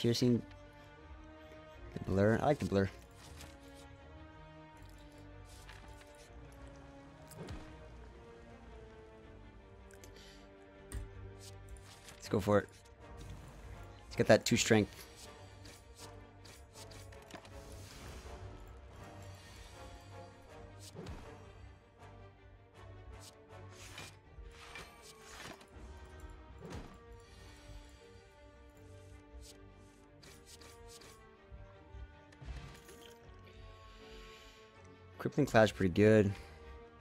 Piercing. The blur. I like the blur. Let's go for it. Let's get that two strength. Clash pretty good.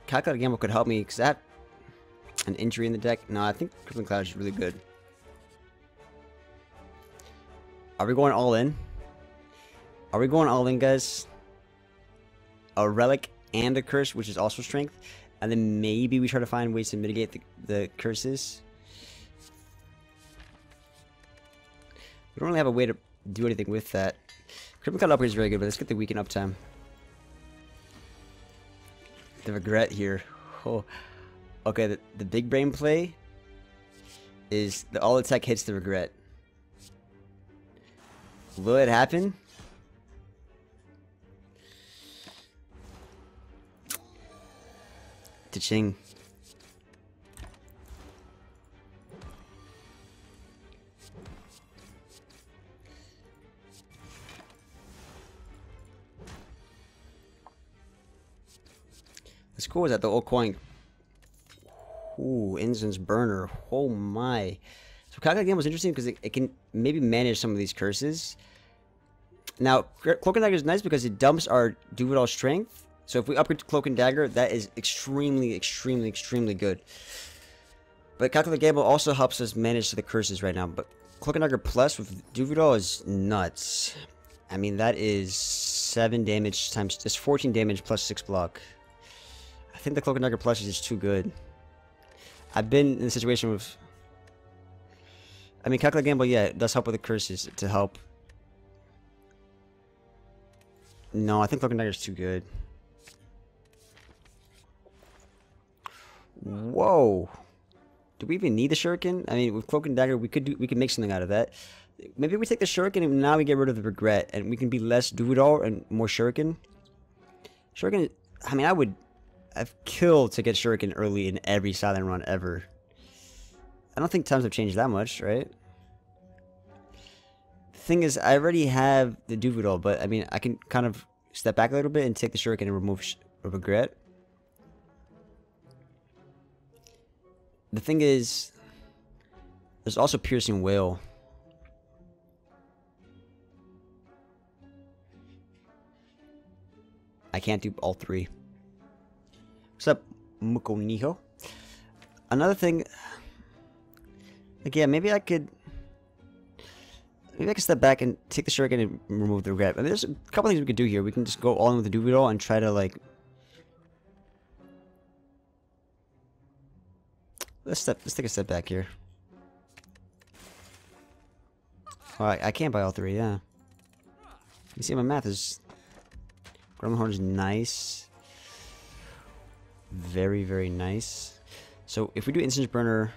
Calculated Gamble could help me because that an injury in the deck. No, I think Crippling Clash is really good. Are we going all in? Are we going all in, guys? A relic and a curse, which is also strength, and then maybe we try to find ways to mitigate the, the curses. We don't really have a way to do anything with that. Crippling Cloud upgrade is very good, but let's get the weekend uptime the regret here. Oh, okay. The, the big brain play is the all attack hits the regret. Will it happen? Ching. Go with that, the old coin. Ooh, Incense Burner. Oh my. So Calculated Gamble was interesting because it, it, can maybe manage some of these curses. Now, Cloak and Dagger is nice because it dumps our Du-Vu Doll Strength. So if we upgrade to Cloak and Dagger, that is extremely, extremely, extremely good. But Calculated Gamble also helps us manage the curses right now. But Cloak and Dagger Plus with All is nuts. I mean, that is 7 damage times... It's 14 damage plus 6 block. I think the Cloak and Dagger Plus is just too good. I've been in a situation with... I mean, Calculate Gamble, yeah, it does help with the curses to help. No, I think Cloak and Dagger is too good. Whoa. Do we even need the Shuriken? I mean, with Cloak and Dagger, we could do, we could make something out of that. Maybe we take the Shuriken and now we get rid of the Regret, and we can be less Du-Vu Doll and more Shuriken. Shuriken, I mean, I would I've killed to get Shuriken early in every silent run ever. I don't think times have changed that much, right? The thing is, I already have the All, but I mean, I can kind of step back a little bit and take the Shuriken and remove sh Regret. The thing is, there's also Piercing Wail. I can't do all three. Up, Mukoniho? Another thing... Again, maybe I could... Maybe I could step back and take the shuriken and remove the regret. I mean, there's a couple things we could do here. We can just go all in with the do and try to, like... Let's step. Let's take a step back here. Oh, I, I can't buy all three, yeah. You see, my math is... Grumhorn is nice. Very, very nice. So if we do Incense Burner...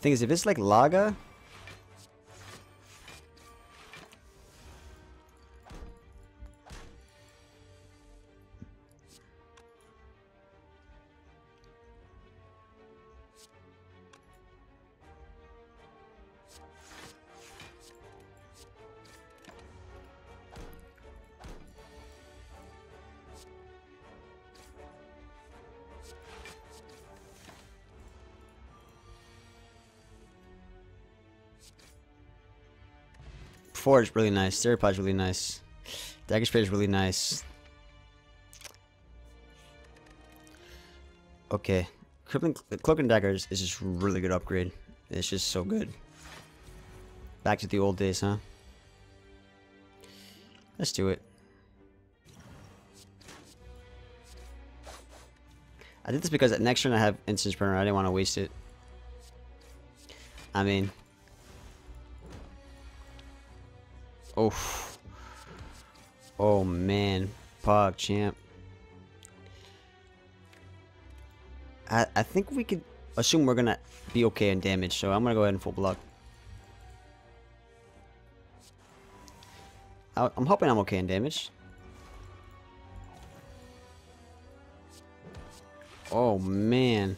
Thing is, if it's like Laga... Forge really nice. Theropod's really nice. Dagger Spray is really nice. Okay. Crippling Cloak and Daggers is just really good upgrade. It's just so good. Back to the old days, huh? Let's do it. I did this because next turn I have Incense Burner. I didn't want to waste it. I mean, Oh. Oh man. Pog champ. I I think we could assume we're gonna be okay in damage, so I'm gonna go ahead and full block. I- I'm hoping I'm okay in damage. Oh, man.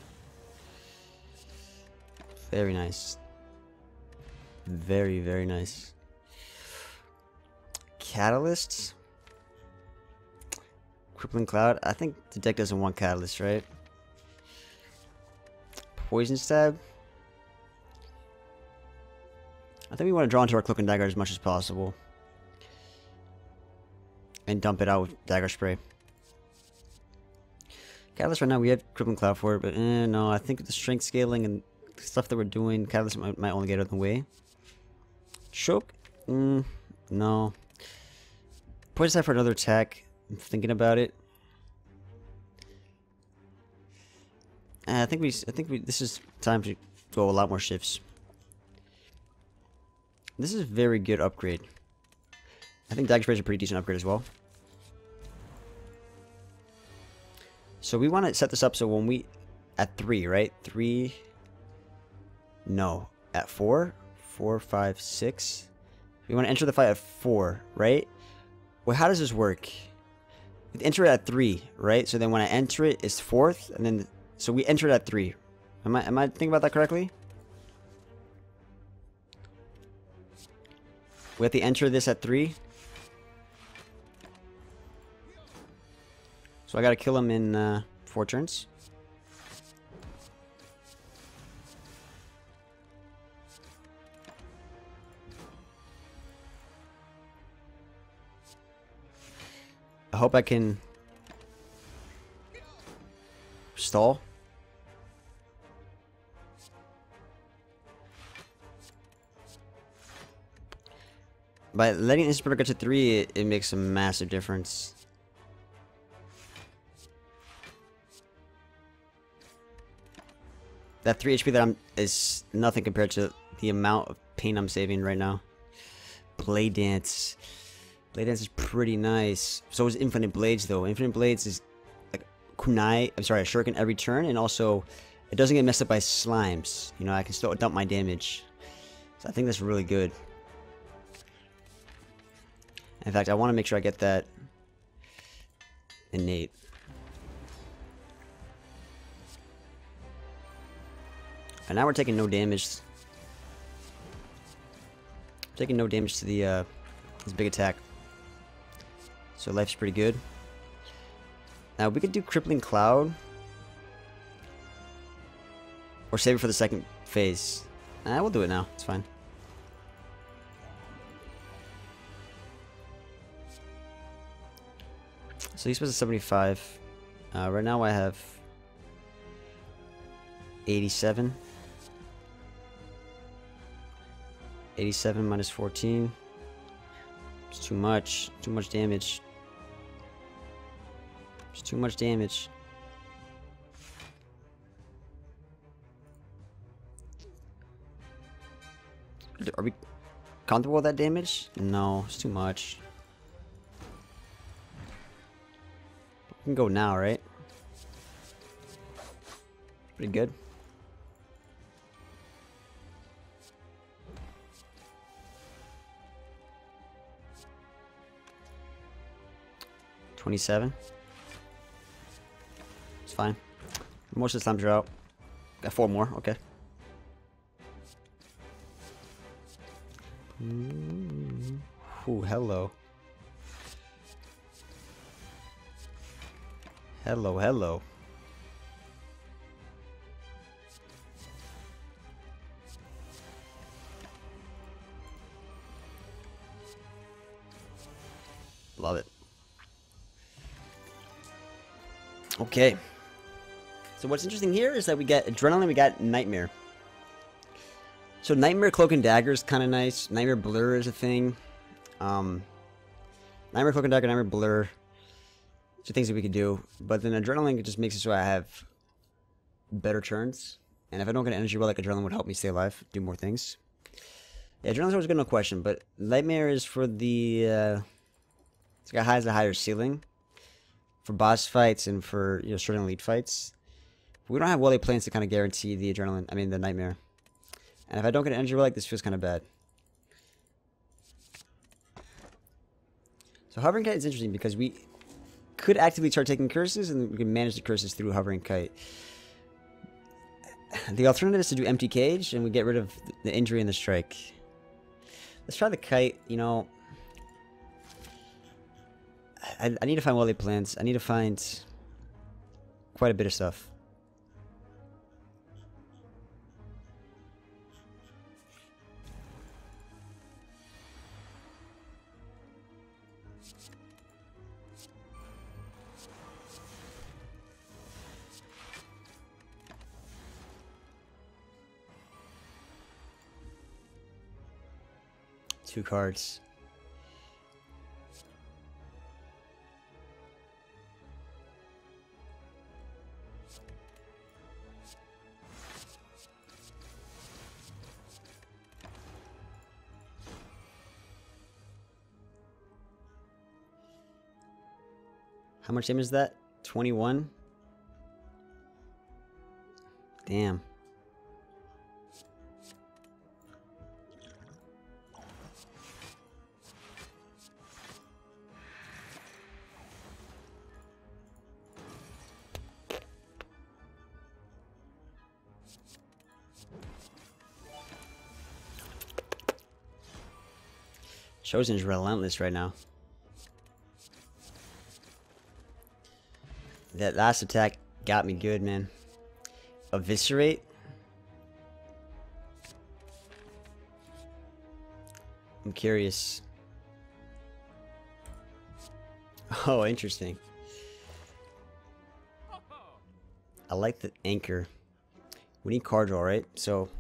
Very nice. Very, very nice. Catalysts? Crippling Cloud? I think the deck doesn't want Catalyst, right? Poison Stab? I think we want to draw into our Cloak and Dagger as much as possible. And dump it out with Dagger Spray. Catalyst right now, we have Crippling Cloud for it, but eh, no, I think the strength scaling and stuff that we're doing, Catalyst might, might only get out of the way. Choke? Mm, no. Poison Stab for another attack. I'm thinking about it. Uh, I think we. I think we. This is time to go a lot more shivs. This is a very good upgrade. I think Dagger Spray is a pretty decent upgrade as well. So we want to set this up so when we at three, right? Three. No, at four, four, five, six. We want to enter the fight at four, right? Well, how does this work? We enter it at three, right? So then when I enter it, it's fourth, and then so we enter it at three. Am I am I thinking about that correctly? We have to enter this at three. So I gotta kill him in uh, four turns. I hope I can stall. By letting this get to three, it, it makes a massive difference. That 3 HP that I'm is nothing compared to the amount of pain I'm saving right now. Blade Dance. Blade Dance is pretty nice. So is Infinite Blades though. Infinite Blades is like kunai, I'm sorry, a shuriken every turn and also it doesn't get messed up by slimes. You know, I can still dump my damage. So I think that's really good. In fact, I want to make sure I get that innate. And now we're taking no damage. Taking no damage to the uh, this big attack. So life's pretty good. Now we could do Crippling Cloud. Or save it for the second phase. I will do it now. It's fine. So he's supposed to 75. Uh, right now I have 87. 87 minus 14. It's too much. Too much damage. It's too much damage. Are we comfortable with that damage? No, it's too much. We can go now, right? Pretty good. Twenty-seven. Fine. Most of the times you're out. Got four more. Okay. Mm-hmm. Ooh, hello. Hello, hello. Love it. Okay. So what's interesting here is that we get Adrenaline, we got Nightmare. So Nightmare Cloak and Dagger is kind of nice. Nightmare Blur is a thing. Um, Nightmare Cloak and Dagger, Nightmare Blur. So things that we could do. But then Adrenaline just makes it so I have better turns. And if I don't get energy well, like Adrenaline would help me stay alive, do more things. Yeah, Adrenaline's always good, no question. But Nightmare is for the... Uh, it's got has a higher ceiling. For boss fights and for, you know, certain elite fights. We don't have Well-Laid Plans to kind of guarantee the Adrenaline, I mean the Nightmare. And if I don't get an energy relic, this feels kind of bad. So hovering kite is interesting because we could actively start taking curses and we can manage the curses through hovering kite. The alternative is to do empty cage and we get rid of the injury and the strike. Let's try the kite, you know. I, I need to find well-laid plans. I need to find quite a bit of stuff. Two cards. How much damage is that? 21? Damn. Chosen's relentless right now. That last attack got me good, man. Eviscerate? I'm curious. Oh, interesting. I like the anchor. We need card draw, right? So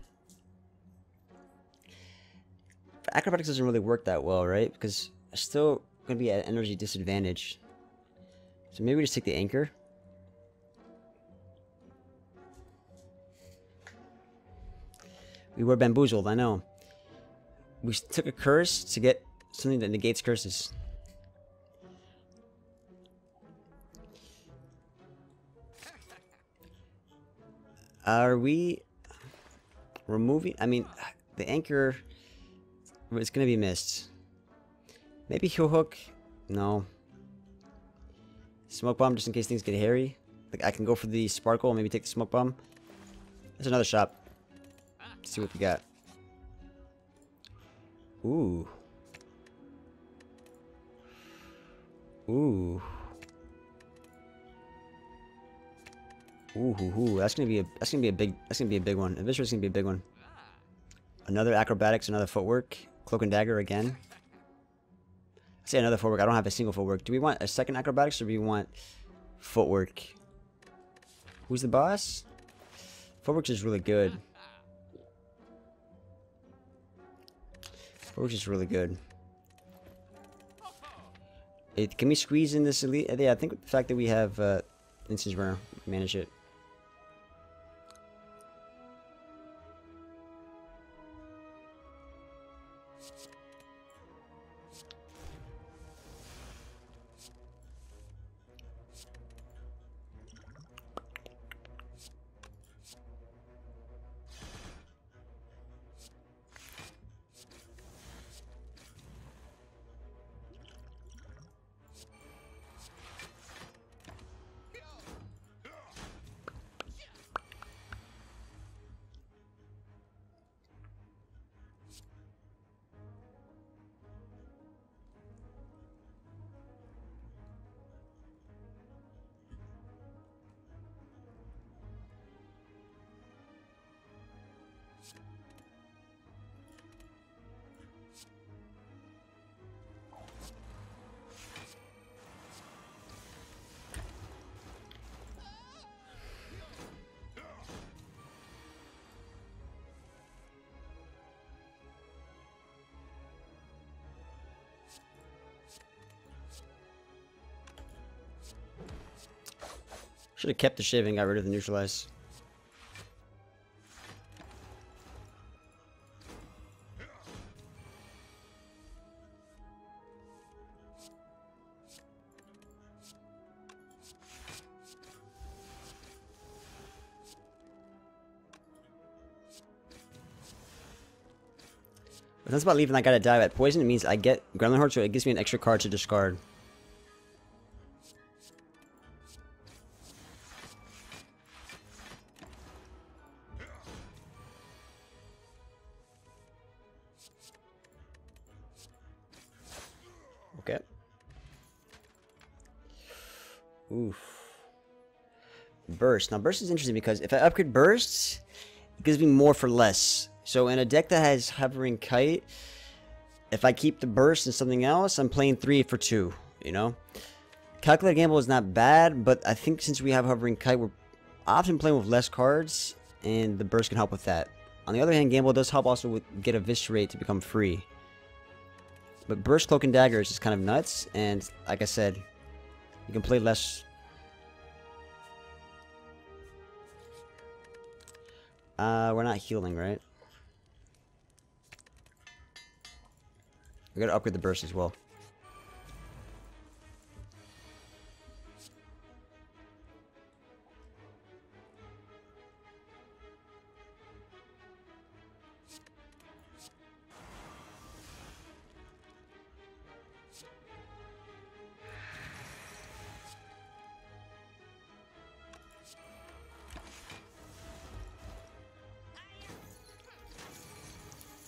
acrobatics doesn't really work that well, right? Because I'm still gonna be at energy disadvantage. So maybe we just take the anchor. We were bamboozled, I know. We took a curse to get something that negates curses. Are we removing? I mean, the anchor going to be missed. Maybe heel hook? No. Smoke bomb just in case things get hairy. Like I can go for the sparkle and maybe take the smoke bomb. There's another shop. Let's see what we got. Ooh. Ooh. Ooh, hoo, hoo. that's gonna be a that's gonna be a big that's gonna be a big one. Eviscerate's gonna be a big one. Another acrobatics, another footwork, cloak and dagger again. Say another footwork. I don't have a single footwork. Do we want a second acrobatics or do we want footwork? Who's the boss? Footwork is really good. Which is really good. It, can we squeeze in this elite? Yeah, I think the fact that we have uh, incense burner, manage it. Should have kept the Shiv and got rid of the Neutralize. That's about leaving that guy to die by poison. It means I get Gremlin Heart, so it gives me an extra card to discard. Burst. Now, Burst is interesting because if I upgrade Burst, it gives me more for less. So in a deck that has Hovering Kite, if I keep the Burst and something else, I'm playing 3 for 2, you know? Calculated Gamble is not bad, but I think since we have Hovering Kite, we're often playing with less cards, and the Burst can help with that. On the other hand, Gamble does help also with get Eviscerate to become free. But Burst Cloak and Dagger is just kind of nuts, and like I said, you can play less Uh, we're not healing, right? We gotta upgrade the burst as well.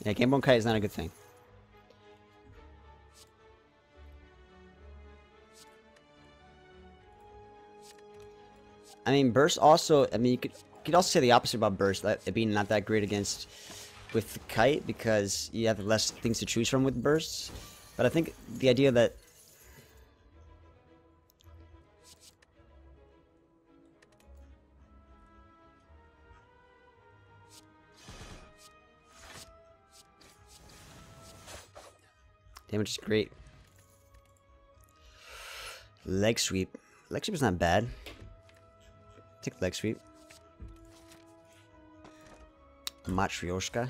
Yeah, Game Kite is not a good thing. I mean, Burst also, I mean, you could, you could also say the opposite about Burst, that it being not that great against with the Kite because you have less things to choose from with Bursts. But I think the idea that Damage is great. Leg sweep. Leg sweep is not bad. Take leg sweep. Matryoshka.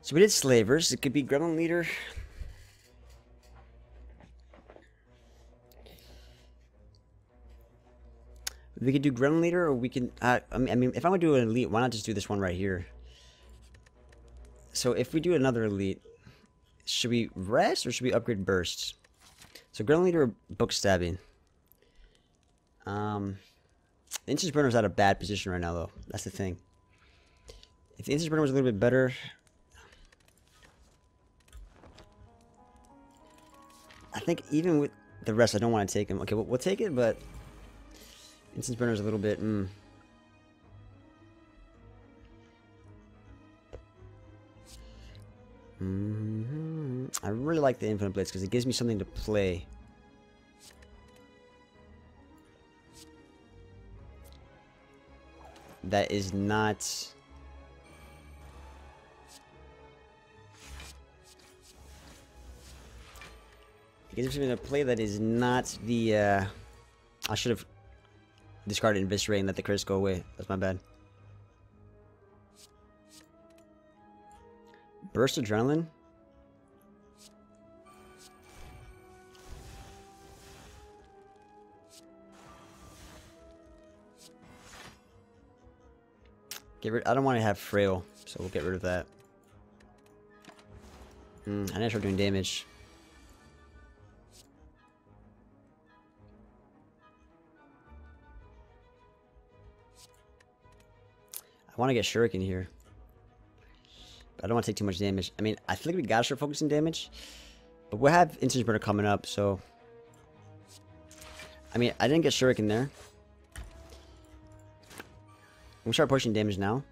So we did slavers. It could be gremlin leader. We could do gremlin leader, or we can. Uh, I mean, if I'm gonna do an elite, why not just do this one right here? So if we do another elite, should we rest or should we upgrade bursts? So Gremlin Leader book stabbing. Um, the Incense Burner's at a bad position right now, though. That's the thing. If the Incense Burner was a little bit better... I think even with the rest, I don't want to take him. Okay, we'll, we'll take it, but... Incense Burner's a little bit... Mm. Mm -hmm. I really like the Infinite Blades because it gives me something to play. That is not... It gives me something to play that is not the... Uh... I should have discarded Eviscerate and let the crits go away. That's my bad. Burst Adrenaline? Get rid. I don't want to have frail, so we'll get rid of that. Hmm, I need to start doing damage. I want to get Shuriken here. I don't want to take too much damage. I mean, I think we gotta start focusing damage. But we'll have Incense Burner coming up, so... I mean, I didn't get Shuriken there. Gonna start pushing damage now.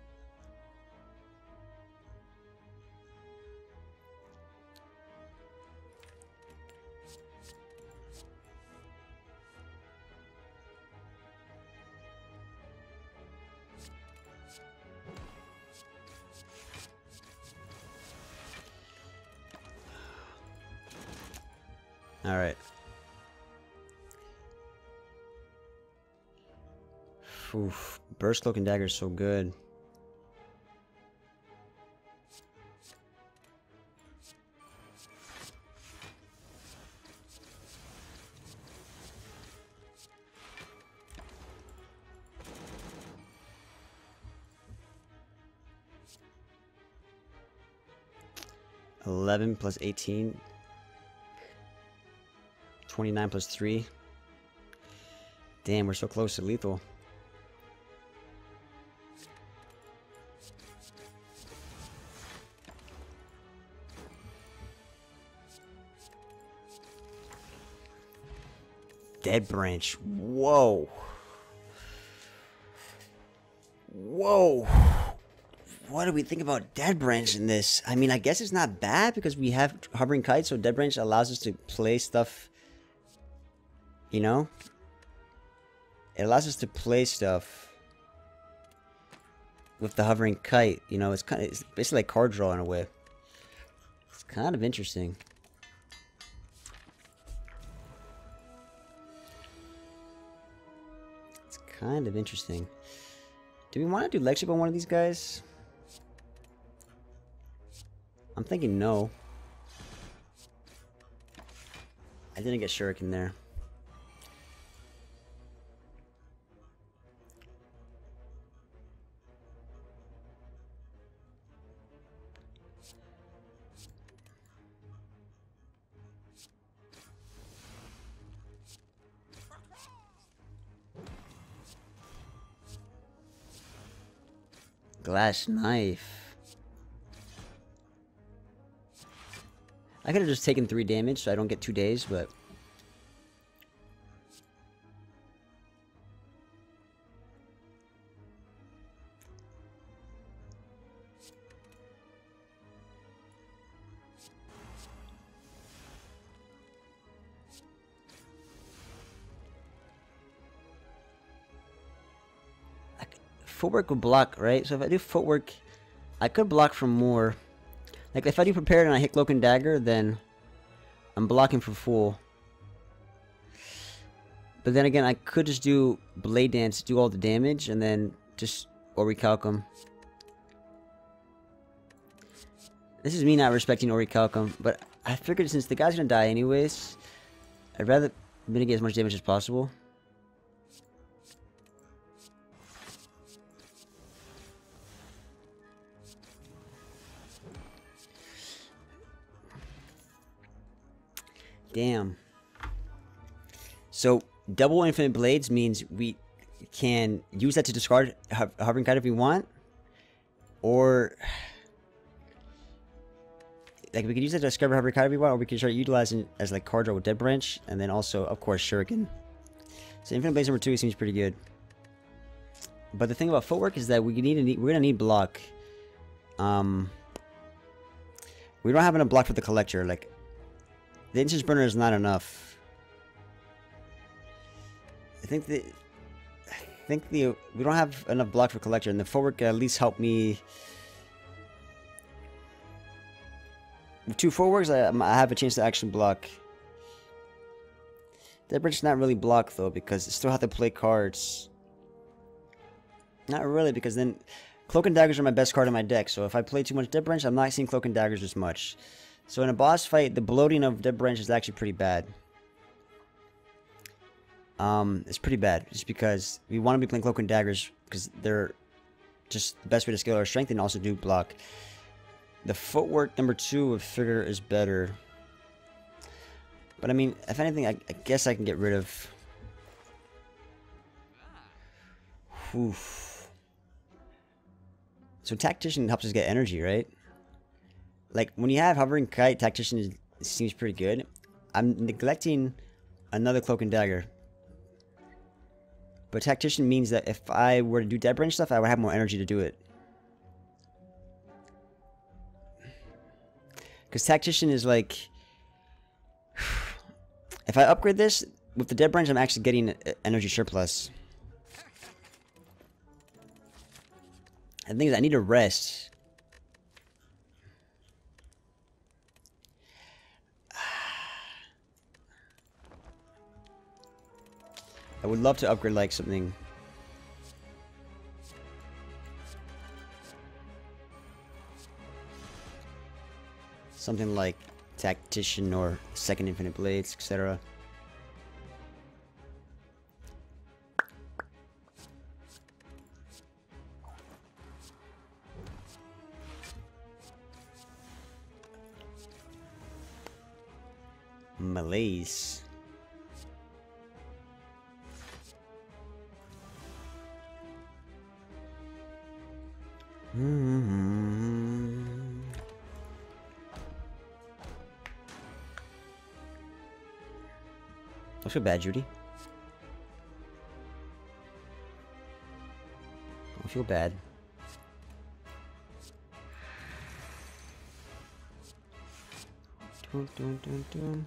Burst Cloak and Dagger is so good. 11 plus 18. 29 plus 3. Damn, we're so close to lethal. Dead branch. Whoa. Whoa. What do we think about Dead Branch in this? I mean, I guess it's not bad because we have Hovering Kite, so Dead Branch allows us to play stuff, you know? It allows us to play stuff with the Hovering Kite, you know? It's kind of, it's basically like card draw in a way. It's kind of interesting. Kind of interesting. Do we want to do Lexip on one of these guys? I'm thinking no. I didn't get Shuriken there. Glass knife. I could have just taken three damage so I don't get two days, but... Footwork would block, right? So if I do footwork, I could block from more. Like, if I do prepared and I hit Cloak and Dagger, then I'm blocking for full. But then again, I could just do Blade Dance, do all the damage, and then just Orichalcum. This is me not respecting Orichalcum, but I figured since the guy's gonna die anyways, I'd rather mitigate as much damage as possible. Damn. So, double infinite blades means we can use that to discard ho hovering kite if we want. Or... Like, we could use that to discover hovering kite if we want, or we can start utilizing it as, like, card draw with Dead Branch, and then also, of course, Shuriken. So, infinite blades number two seems pretty good. But the thing about footwork is that we need, to need we're gonna need block. Um... We don't have enough block for the collector. Like, the incense burner is not enough. I think the I think the we don't have enough block for collector, and the forward can at least help me. With two forwards, I, I have a chance to actually block. That bridge not really block though because I still have to play cards. Not really because then Cloak and Daggers are my best card in my deck. So if I play too much Dead Branch, I'm not seeing Cloak and Daggers as much. So in a boss fight, the bloating of Dead Branch is actually pretty bad. Um, it's pretty bad, just because we want to be playing Cloak and Daggers, because they're just the best way to scale our strength and also do block. The footwork number two of Figure is better. But I mean, if anything, I, I guess I can get rid of... Oof. So Tactician helps us get energy, right? Like when you have hovering kite, tactician is, seems pretty good. I'm neglecting another cloak and dagger. But tactician means that if I were to do dead branch stuff, I would have more energy to do it. Because tactician is like, if I upgrade this with the dead branch, I'm actually getting energy surplus. I think I need to rest. Would love to upgrade like something. Something like Tactician or Second Infinite Blades, etc. malaise. Don't feel bad, Judy. Don't feel bad. Dun, dun, dun,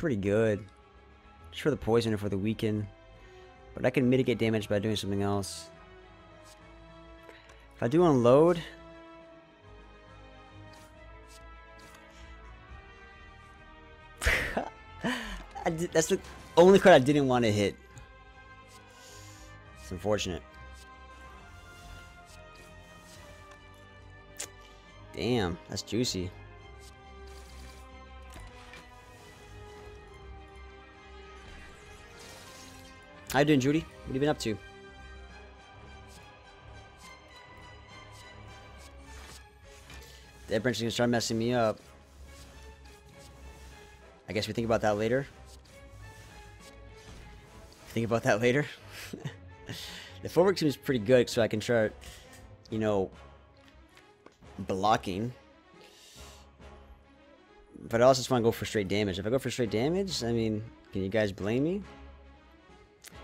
pretty good. Just for the poison or for the weaken. But I can mitigate damage by doing something else. If I do unload... did, that's the only card I didn't want to hit. It's unfortunate. Damn, that's juicy. How you doing, Judy? What have you been up to? Dead branch is gonna start messing me up. I guess we think about that later. Think about that later. the footwork seems pretty good, so I can start, you know, blocking. But I also just want to go for straight damage. If I go for straight damage, I mean, can you guys blame me?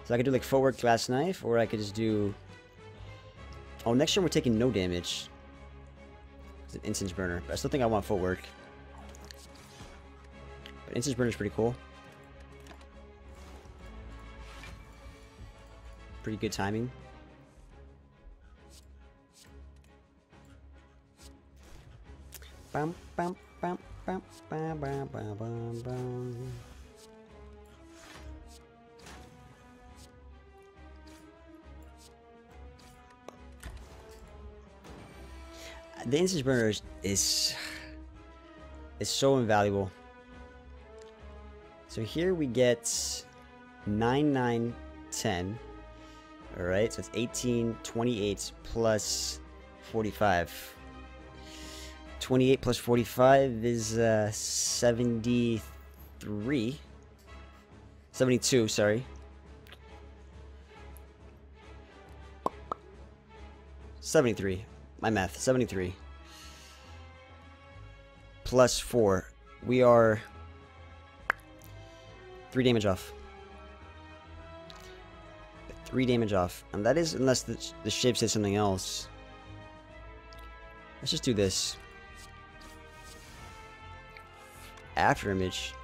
So I could do like footwork, glass knife, or I could just do... Oh, next turn we're taking no damage. It's an incense burner. But I still think I want footwork. But incense burner is pretty cool. Pretty good timing. Bum, bum, bum, bum, bum, bum, bum, bum, The incense burner is, is is so invaluable. So here we get 9, 9, 10. Alright, so it's 18, 28 plus 45. 28 plus 45 is uh, 73. 72, sorry. Seventy-three. My math. Seventy-three. Plus four. We are three damage off. Three damage off. And that is unless the, the shape says something else. Let's just do this. After image.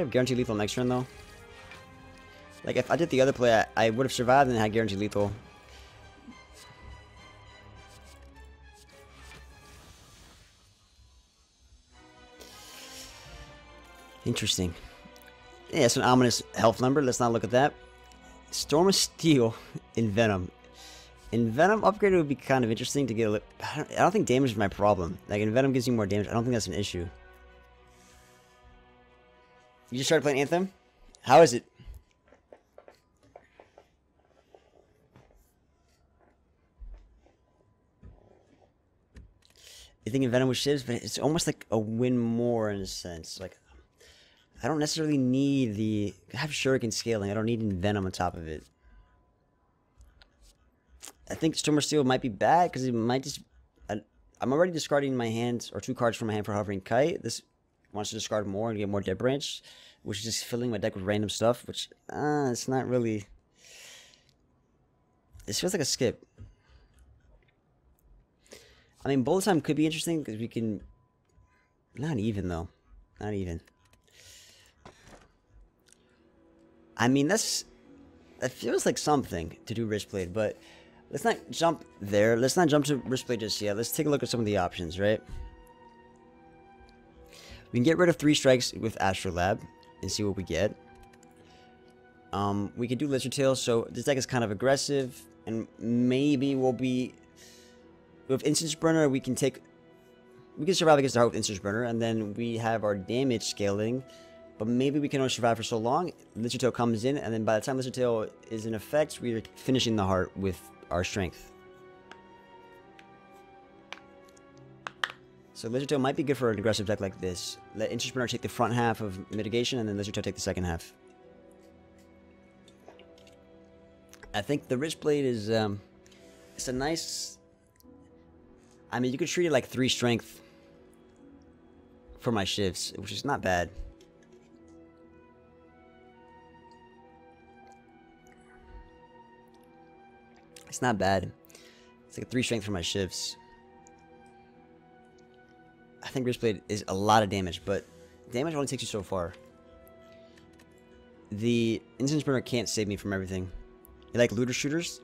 We have guaranteed lethal next turn though? Like if I did the other play, I, I would have survived and had guaranteed lethal. Interesting. Yeah, it's an ominous health number. Let's not look at that. Storm of Steel Envenom. In Venom, upgraded would be kind of interesting to get a I don't, I don't think damage is my problem. Like, Envenom gives you more damage. I don't think that's an issue. You just started playing Anthem? How is it? You think Venom with shivs, but it's almost like a win more in a sense. Like, I don't necessarily need the... I have Shuriken scaling. I don't need Venom on top of it. I think Storm of Steel might be bad because it might just... I, I'm already discarding my hands or two cards from my hand for Hovering Kite. This wants to discard more and get more Dead Branch, which is just filling my deck with random stuff, which, uh, it's not really... This feels like a skip. I mean, bullet time could be interesting because we can... Not even, though. Not even. I mean, that's... That feels like something to do Wristblade, but... Let's not jump there. Let's not jump to Wristblade just yet. Let's take a look at some of the options, right? We can get rid of three strikes with Astrolabe and see what we get. Um, we can do Lizard Tail, so this deck is kind of aggressive, and maybe we'll be with Incense Burner, we can take... We can survive against the heart with Incense Burner, and then we have our damage scaling. But maybe we can only survive for so long. Lizard Tail comes in, and then by the time Lizard Tail is in effect, we're finishing the heart with our strength. So Lizard Tail might be good for an aggressive deck like this. Let Burner take the front half of mitigation, and then Lizard Tail take the second half. I think the Wristblade is, um, it's a nice, I mean, you could treat it like 3 strength for my shivs, which is not bad. It's not bad. It's like a 3 strength for my shivs. I think Wristblade is a lot of damage, but damage only takes you so far. The Incense Burner can't save me from everything. You like looter shooters?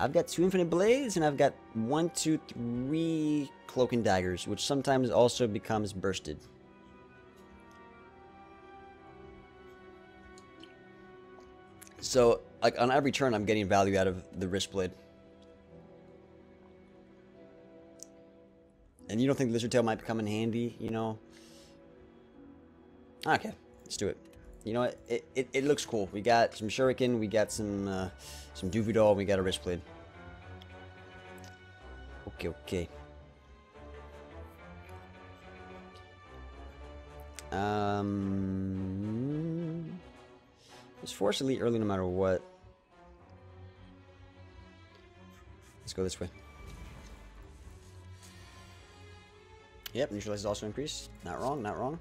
I've got two infinite blades and I've got one, two, three cloak and daggers, which sometimes also becomes bursted. So, like on every turn, I'm getting value out of the wrist blade. And you don't think Lizard Tail might come in handy, you know? Okay, let's do it. You know what? It, it, it looks cool. We got some Shuriken, we got some uh, some Du-Vu Doll, we got a wrist blade. Okay, okay. Um, let's force elite early no matter what. Let's go this way. Yep, neutralize is also increased. Not wrong, not wrong.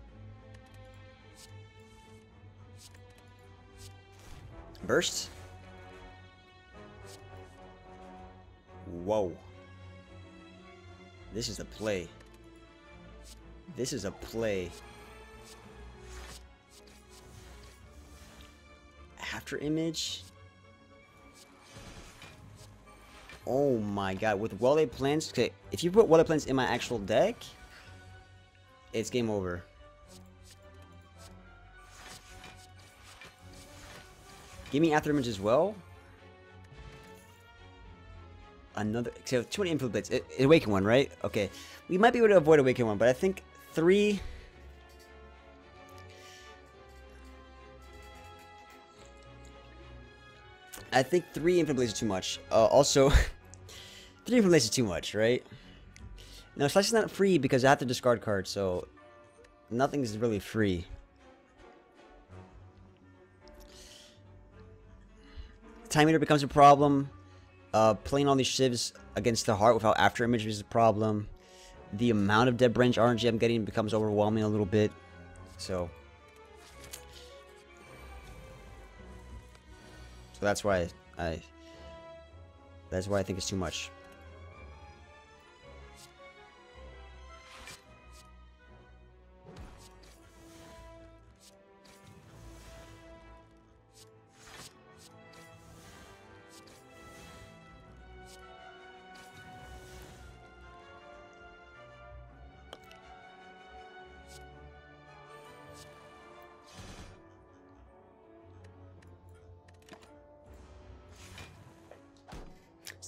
Burst. Whoa. This is a play. This is a play. After image. Oh my god, with well-laid plans, okay, if you put well-laid plans in my actual deck, it's game over. Give me After Image as well. Another, so many infinite blades. It, awaken one, right? Okay, we might be able to avoid awaken one, but I think three. I think three infinite blades is too much. Uh, also, three infinite blades is too much, right? No, Slash is not free because I have to discard cards, so nothing is really free. Time Eater becomes a problem. Uh, playing all these shivs against the heart without after image is a problem. The amount of Dead Branch RNG I'm getting becomes overwhelming a little bit. So. So that's why I. That's why I think it's too much.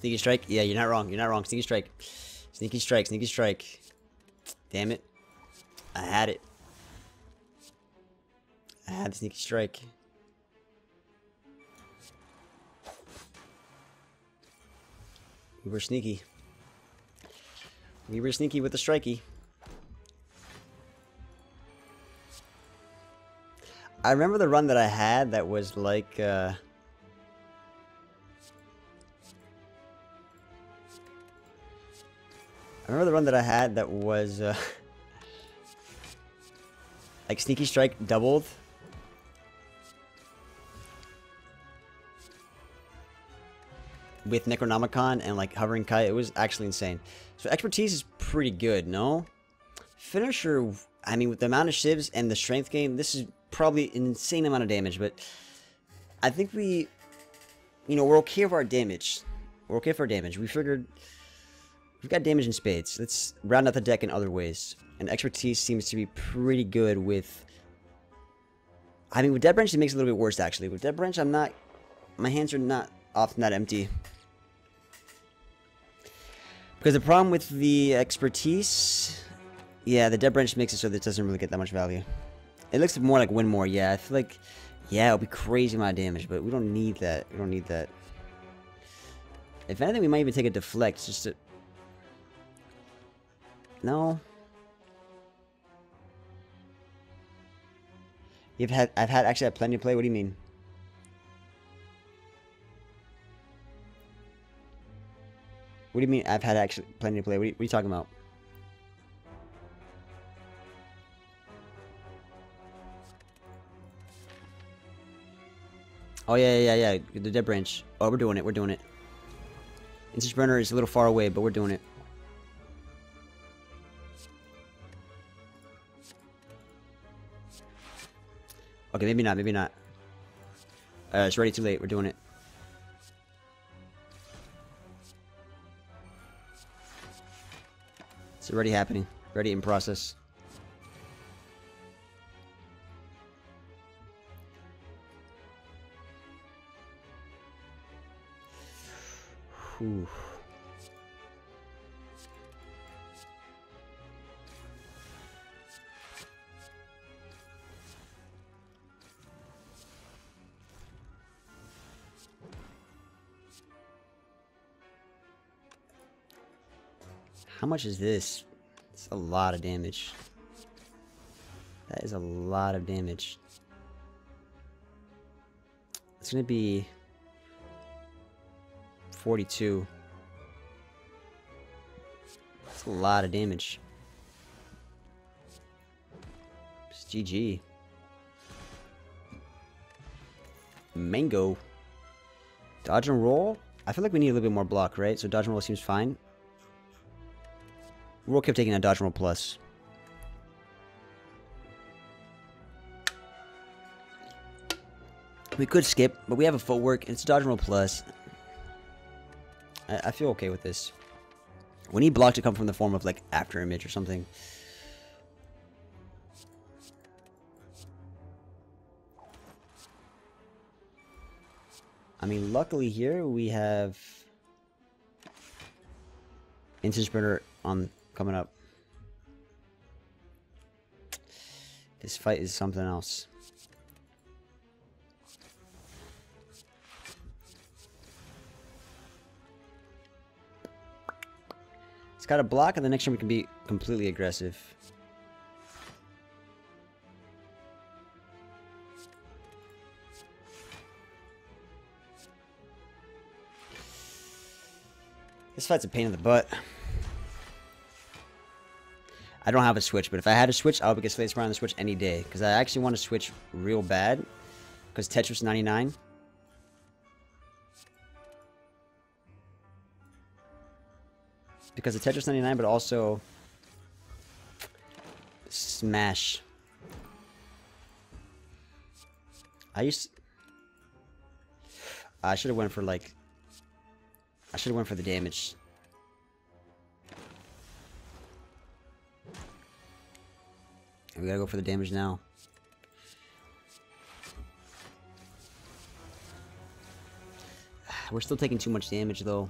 Sneaky strike? Yeah, you're not wrong. You're not wrong. Sneaky strike. Sneaky strike. Sneaky strike. Damn it. I had it. I had the sneaky strike. We were sneaky. We were sneaky with the strikey. I remember the run that I had that was like, uh... remember the run that I had that was uh, like sneaky strike doubled. With Necronomicon and like hovering kite, it was actually insane. So expertise is pretty good, no? Finisher, I mean, with the amount of shivs and the strength gain, this is probably an insane amount of damage, but I think we, you know, we're okay for our damage. We're okay for our damage. We figured We've got damage in spades. Let's round out the deck in other ways. And expertise seems to be pretty good with I mean, with Dead Branch, it makes it a little bit worse, actually. With Dead Branch, I'm not... My hands are not often that empty. Because the problem with the expertise... Yeah, the Dead Branch makes it so that it doesn't really get that much value. It looks more like win more, yeah. I feel like... Yeah, it'll be crazy amount of damage, but we don't need that. We don't need that. If anything, we might even take a deflect just to... No. You've had... I've had... Actually, had plenty of play. What do you mean? What do you mean I've had actually plenty to play? What are, you, what are you talking about? Oh, yeah, yeah, yeah, The dead branch. Oh, we're doing it. We're doing it. Incense burner is a little far away, but we're doing it. Okay, maybe not. Maybe not. Uh, it's ready too late. We're doing it. It's already happening. Ready in process. Whew. How much is this? It's a lot of damage. That is a lot of damage. It's gonna be 42. That's a lot of damage. It's GG. Mango. Dodge and roll? I feel like we need a little bit more block, right? So dodge and roll seems fine. Roll kept taking a dodge roll plus. We could skip, but we have a footwork. It's dodge and roll plus. I, I feel okay with this. We need block to come from the form of like after image or something. I mean, luckily here we have Incense Burner on coming up. This fight is something else. It's got a block, and the next turn we can be completely aggressive. This fight's a pain in the butt. I don't have a Switch, but if I had a Switch, I would get Slay on the Switch any day. Because I actually want to Switch real bad. Because Tetris 99 because of Tetris 99, but also Smash. I used. I should have went for like. I should have went for the damage. We gotta go for the damage now. We're still taking too much damage though.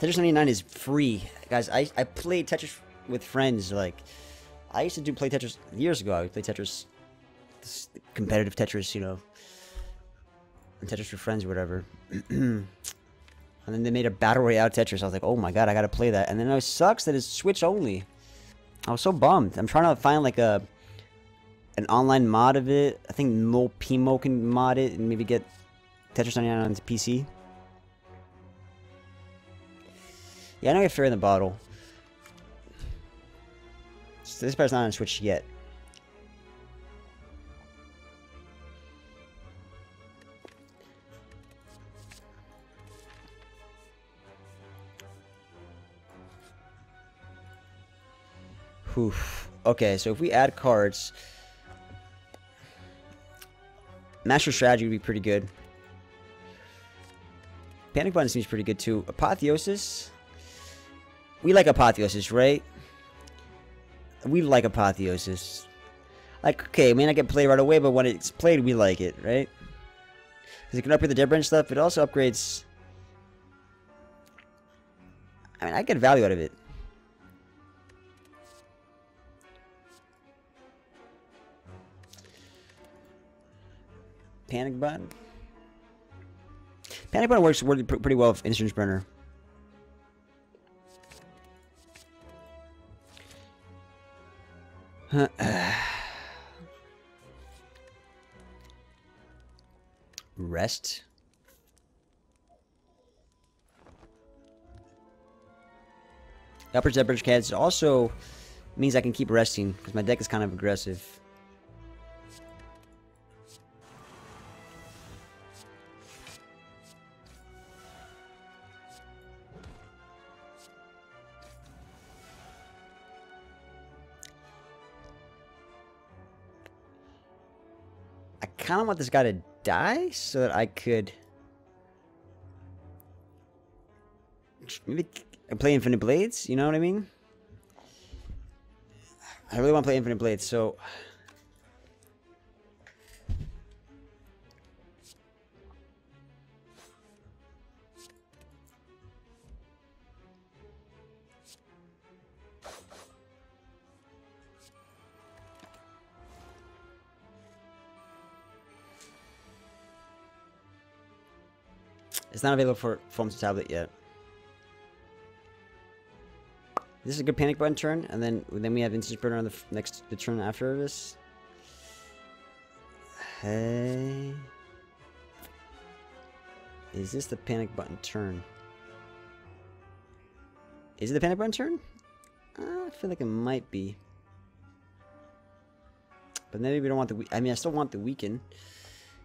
Tetris 99 is free. Guys, I, I played Tetris with friends, like, I used to do play Tetris years ago. I would play Tetris, competitive Tetris, you know, Tetris with friends or whatever. and then they made a Battle Royale Tetris. I was like, oh my god, I gotta play that. And then it sucks that it's Switch only. I was so bummed. I'm trying to find like a an online mod of it. I think Mopimo can mod it and maybe get Tetris 99 on PC. Yeah, I know I get Fairy in the Bottle. So this part's not on Switch yet. Oof. Okay, so if we add cards, Master Strategy would be pretty good. Panic Button seems pretty good too. Apotheosis? We like Apotheosis, right? We like Apotheosis. Like, okay, it may not get played right away, but when it's played, we like it, right? Because it can upgrade the Dead Branch stuff, it also upgrades... I mean, I get value out of it. Panic button. Panic button works pretty well with Incense Burner. Rest. Upper Zebridge Cats also means I can keep resting because my deck is kind of aggressive. Kind of want this guy to die so that I could maybe play Infinite Blades. You know what I mean? I really want to play Infinite Blades, so not available for phones to tablet yet. This is a good panic button turn, and then then we have incense Burner on the next the turn after this. Hey, is this the panic button turn? Is it the panic button turn? Uh, I feel like it might be, but maybe we don't want the. I mean, I still want the weaken.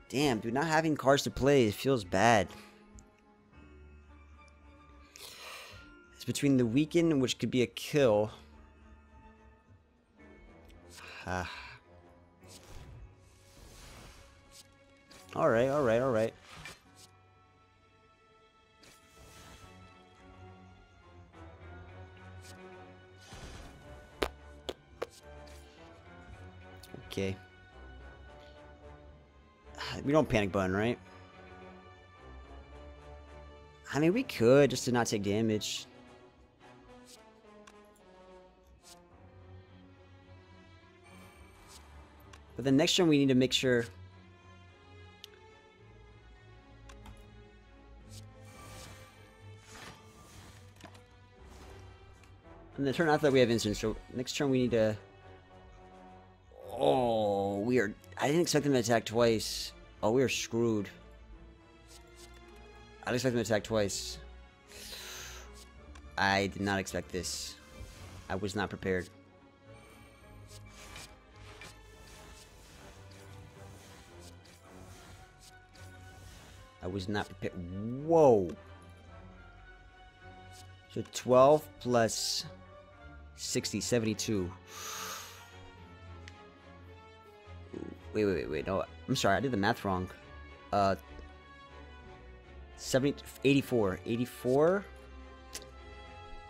Damn, dude, not having cards to play it feels bad. Between the weaken, which could be a kill. Alright, alright, alright. Okay. We don't panic button, right? I mean, we could, just to not take damage. But the next turn we need to make sure... And the turn after that we have instant, so next turn we need to... Oh, we are... I didn't expect them to attack twice. Oh, we are screwed. I didn't expect them to attack twice. I did not expect this. I was not prepared. I was not prepared. Whoa. So 12 plus 60, 72. Wait, wait, wait, wait. No, I'm sorry. I did the math wrong. Uh, 70, 84. 84.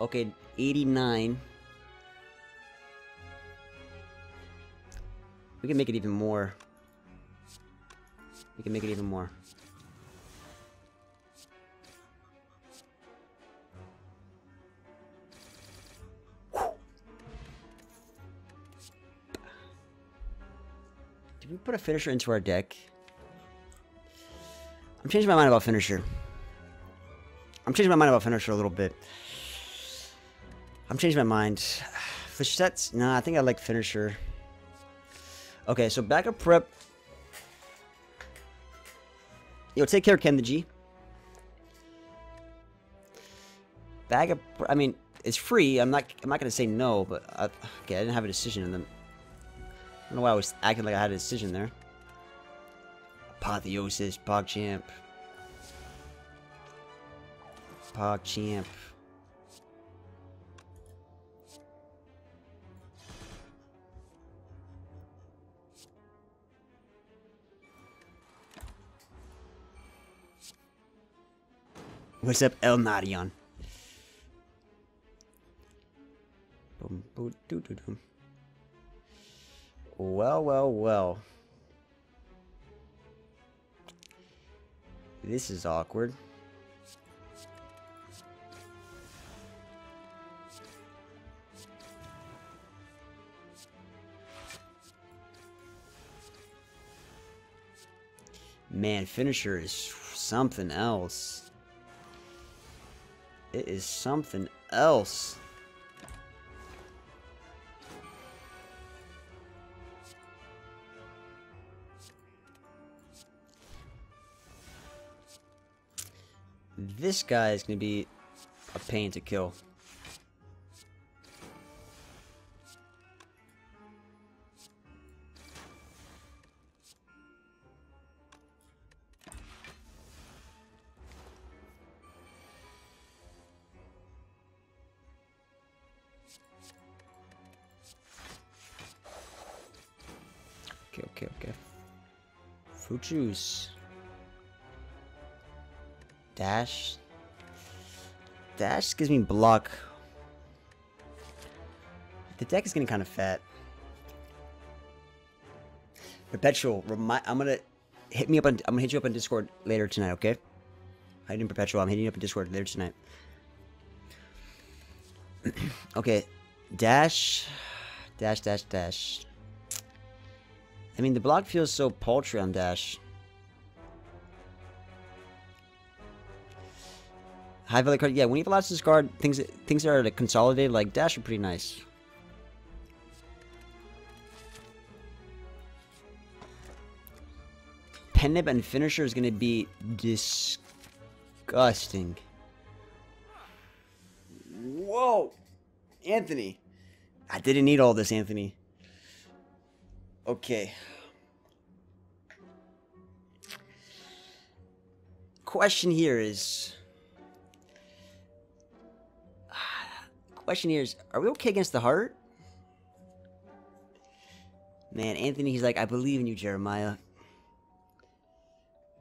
Okay, 89. We can make it even more. We can make it even more. We put a finisher into our deck? I'm changing my mind about finisher. I'm changing my mind about finisher a little bit. I'm changing my mind. Flechette's... Nah, I think I like finisher. Okay, so backup prep. Yo, take care, Ken the G. Backup... I mean, it's free. I'm not I'm not going to say no, but... I, okay, I didn't have a decision in them don't know why I was acting like I had a decision there. Apotheosis, PogChamp. PogChamp. What's up, El Nadion? Boom, boom, doo, doo, doo. Well, well, well. This is awkward. Man, finisher is something else. It is something else. This guy is going to be a pain to kill. Okay, okay, okay. Fruit juice. Dash. Dash gives me block. The deck is getting kind of fat. Perpetual, remind. I'm gonna hit me up on. I'm gonna hit you up on Discord later tonight. Okay. I perpetual. I'm hitting you up on Discord later tonight. okay, dash, dash, dash, dash. I mean, the block feels so paltry on dash. High value card, yeah. When you have a lot to discard, things things that are consolidated, like dash, are pretty nice. Pen Nib and finisher is gonna be disgusting. Whoa, Anthony! I didn't need all this, Anthony. Okay. Question here is. Question here is, are we okay against the heart? Man, Anthony, he's like, I believe in you, Jeremiah.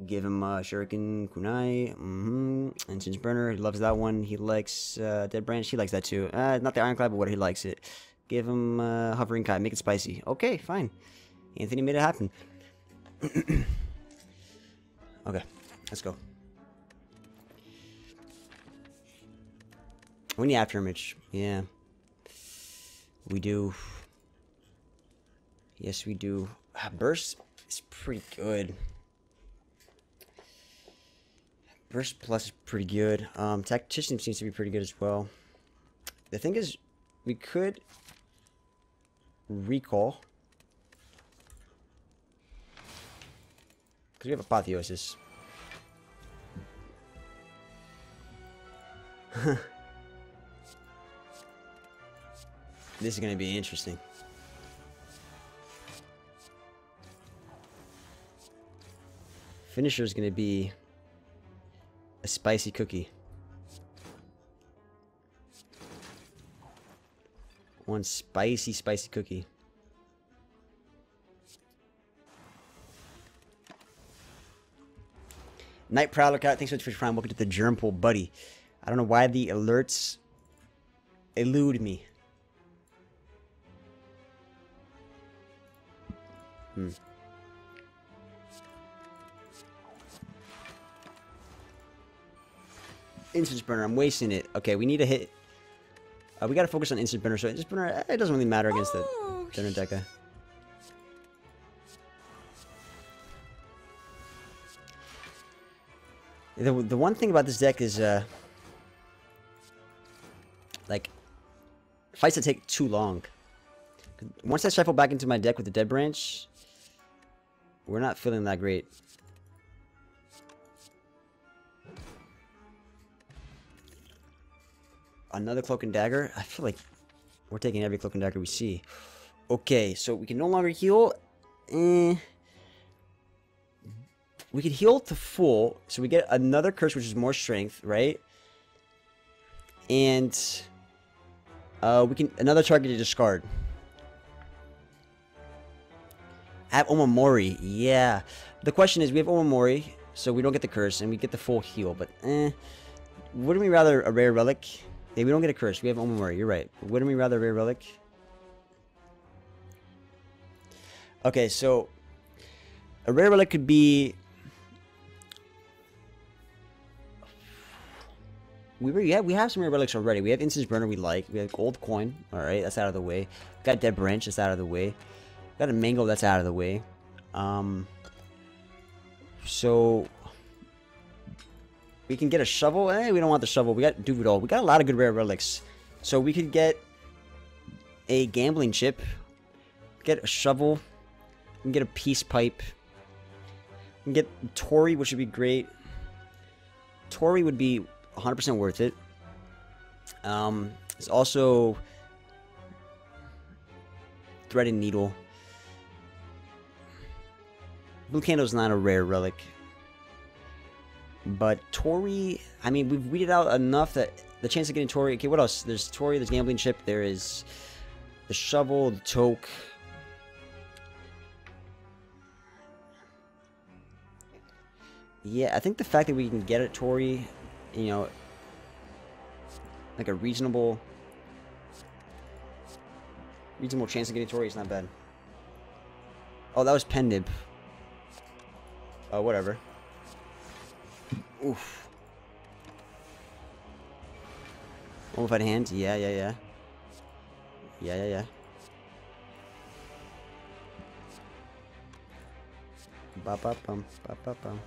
Give him uh, Shuriken Kunai. Mm-hmm. Incense Burner. He loves that one. He likes uh, Dead Branch. He likes that too. Uh, not the Ironclad, but what he likes it. Give him uh, Hovering Kite. Make it spicy. Okay, fine. Anthony made it happen. okay, let's go. We need after image. Yeah. We do. Yes, we do. Ah, Burst is pretty good. Burst Plus is pretty good. Um, Tactician seems to be pretty good as well. The thing is, we could recall. Because we have Apotheosis. this is going to be interesting. Finisher is going to be a spicy cookie. One spicy, spicy cookie. Night Prowler Cat, thanks so much for Prime. Welcome to the Germ Pool, buddy. I don't know why the alerts elude me. Hmm. Incense burner, I'm wasting it. Okay, we need to hit. Uh, we gotta focus on incense burner. So incense burner, it doesn't really matter against the Oh, General Deca. The, the one thing about this deck is, uh, like, fights that take too long. Once I shuffle back into my deck with the Dead Branch, we're not feeling that great. Another Cloak and Dagger? I feel like we're taking every Cloak and Dagger we see. Okay, so we can no longer heal. Eh. We can heal to full, so we get another curse, which is more strength, right? And uh, we can another target to discard. Have Omamori, yeah. The question is, we have Omamori, so we don't get the curse, and we get the full heal. But eh, wouldn't we rather a rare relic? Yeah, we don't get a curse. We have Omamori. You're right. Wouldn't we rather a rare relic? Okay, so a rare relic could be. We were, yeah, we have some rare relics already. We have Incense Burner we like. We have Gold Coin. Alright, that's out of the way. Got Dead Branch, that's out of the way. Got a Mango, that's out of the way. Um, so, we can get a shovel. Eh, we don't want the shovel. We got Du-Vu Doll. We got a lot of good rare relics. So we could get a gambling chip. Get a shovel. and get a peace pipe. Can get Torii, which would be great. Torii would be 100% worth it. Um, it's also Threaded Needle. Blue Candle's not a rare relic. But Torii, I mean, we've weeded out enough that the chance of getting Torii. Okay, what else? There's Torii, there's Gambling Chip, there is the Shovel, the Toke. Yeah, I think the fact that we can get it Torii, you know, like a reasonable, reasonable chance of getting Torii is not bad. Oh, that was Pen Nib. Oh, whatever. Oof. Modified hand? Yeah, yeah, yeah. Yeah, yeah, yeah. Ba ba bum, ba ba bum.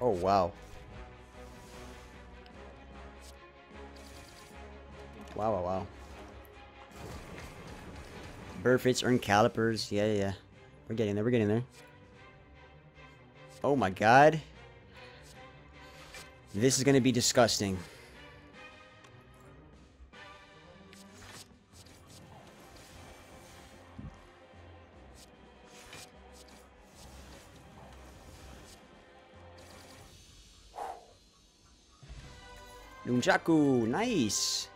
Oh, wow. Wow, wow, wow. Fits earn calipers. Yeah, yeah, yeah. We're getting there. We're getting there. Oh my god. This is going to be disgusting. Nunchaku, nice.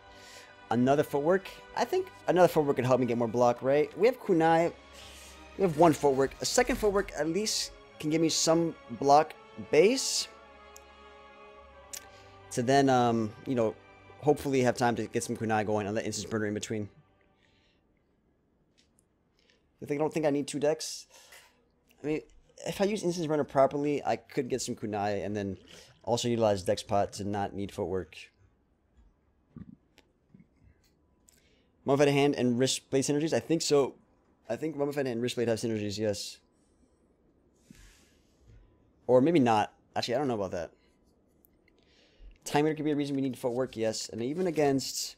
Another footwork. I think another footwork could help me get more block, right? We have kunai. We have one footwork. A second footwork at least can give me some block base. To then, um, you know, hopefully have time to get some kunai going on the instance burner in between. I think I don't think I need two decks. I mean, if I use instance burner properly, I could get some kunai and then also utilize Dexpot to not need footwork. Mummified Hand and Wristblade synergies? I think so. I think Mummified Hand and Wristblade have synergies, yes. Or maybe not. Actually, I don't know about that. Timer could be a reason we need footwork, yes. And even against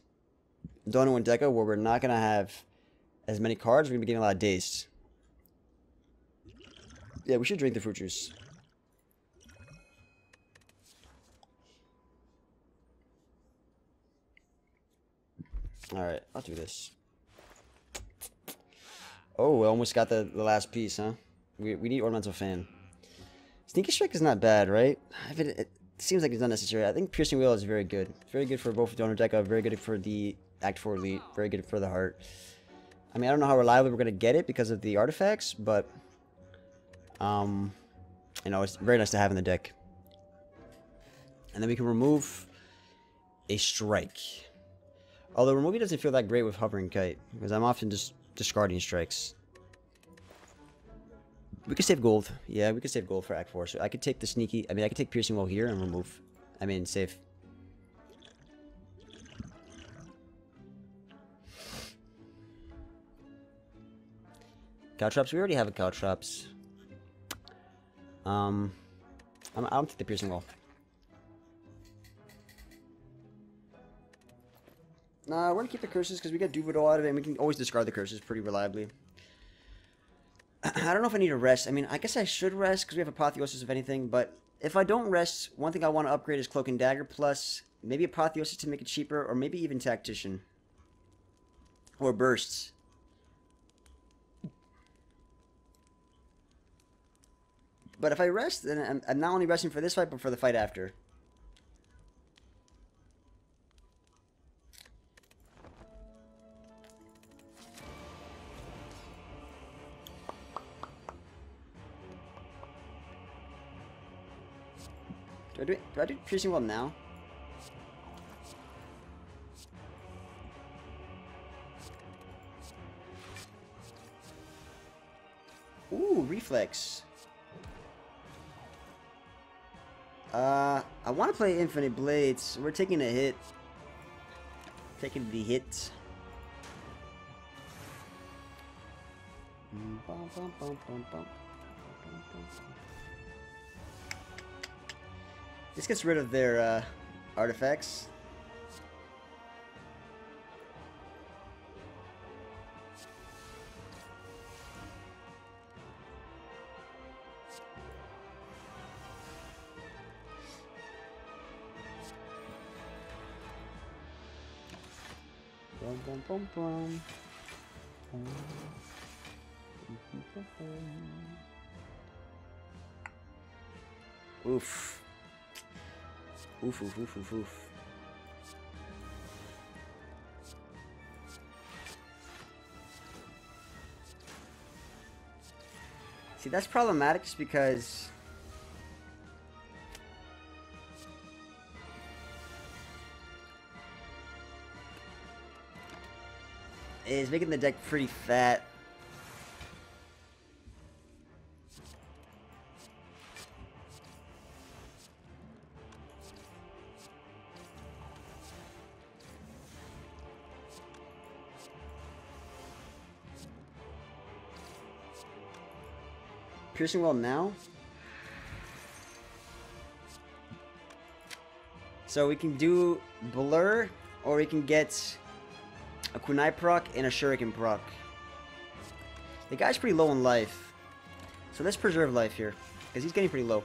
Donu and Deca, where we're not going to have as many cards, we're going to be getting a lot of dazed. Yeah, we should drink the fruit juice. Alright, I'll do this. Oh, we almost got the, the last piece, huh? We, we need Ornamental Fan. Sneaky Strike is not bad, right? It, it, seems like it's unnecessary. I think Piercing Wail is very good. Very good for both Donor Deca, very good for the Act 4 Elite, very good for the Heart. I mean, I don't know how reliably we're going to get it because of the artifacts, but... Um, you know, it's very nice to have in the deck. And then we can remove a Strike. Although removing doesn't feel that great with Hovering Kite, because I'm often just discarding strikes. We could save gold. Yeah, we could save gold for Act 4. So I could take the sneaky... I mean, I could take Piercing Wail here and remove... I mean, save. Caltrops? We already have a Caltrops. Um, I'm, I'll take the Piercing Wail. Nah, we're gonna keep the curses because we got Du-Vu Doll out of it and we can always discard the curses pretty reliably. I don't know if I need to rest. I mean, I guess I should rest because we have Apotheosis if anything, but if I don't rest, one thing I want to upgrade is Cloak and Dagger plus maybe Apotheosis to make it cheaper or maybe even Tactician. Or Bursts. But if I rest, then I'm not only resting for this fight, but for the fight after. Do I do, do, I do piercing wail now? Ooh, reflex. Uh, I want to play Infinite Blades. We're taking a hit. Taking the hit. Mm -hmm. This gets rid of their uh, artifacts. Bum, bum, bum, Oof. Oof, oof, oof, oof, oof. See, that's problematic just because... It's making the deck pretty fat. Piercing wail now? So we can do Blur, or we can get a Kunai proc and a Shuriken proc. The guy's pretty low in life. So let's preserve life here, because he's getting pretty low.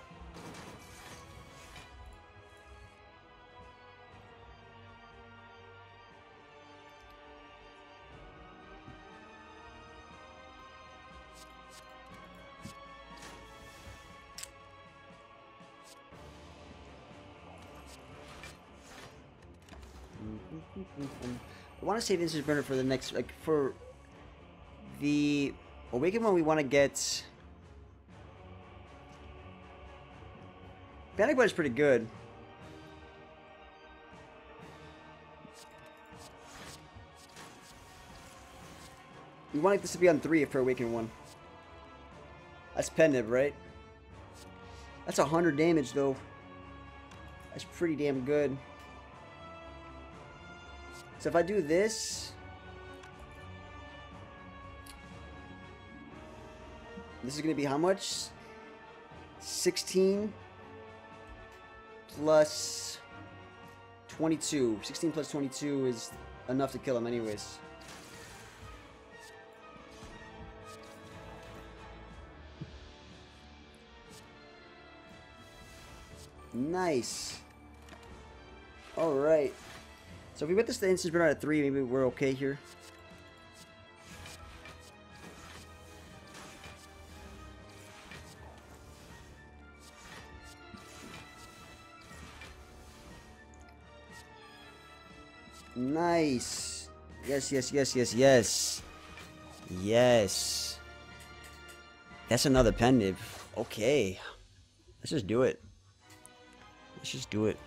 Save Incense Burner for the next, like, for the Awaken one, we want to get... Panic Bite is pretty good. We want this to be on 3 for Awaken 1. That's Pendant, right? That's a 100 damage, though. That's pretty damn good. So if I do this... This is going to be how much? 16 plus 22. 16 plus 22 is enough to kill him anyways. Nice. Alright. So if we put this to instance burn at 3, maybe we're okay here. Nice. Yes, yes, yes, yes, yes. Yes. That's another Pen Nib. Okay. Let's just do it. Let's just do it.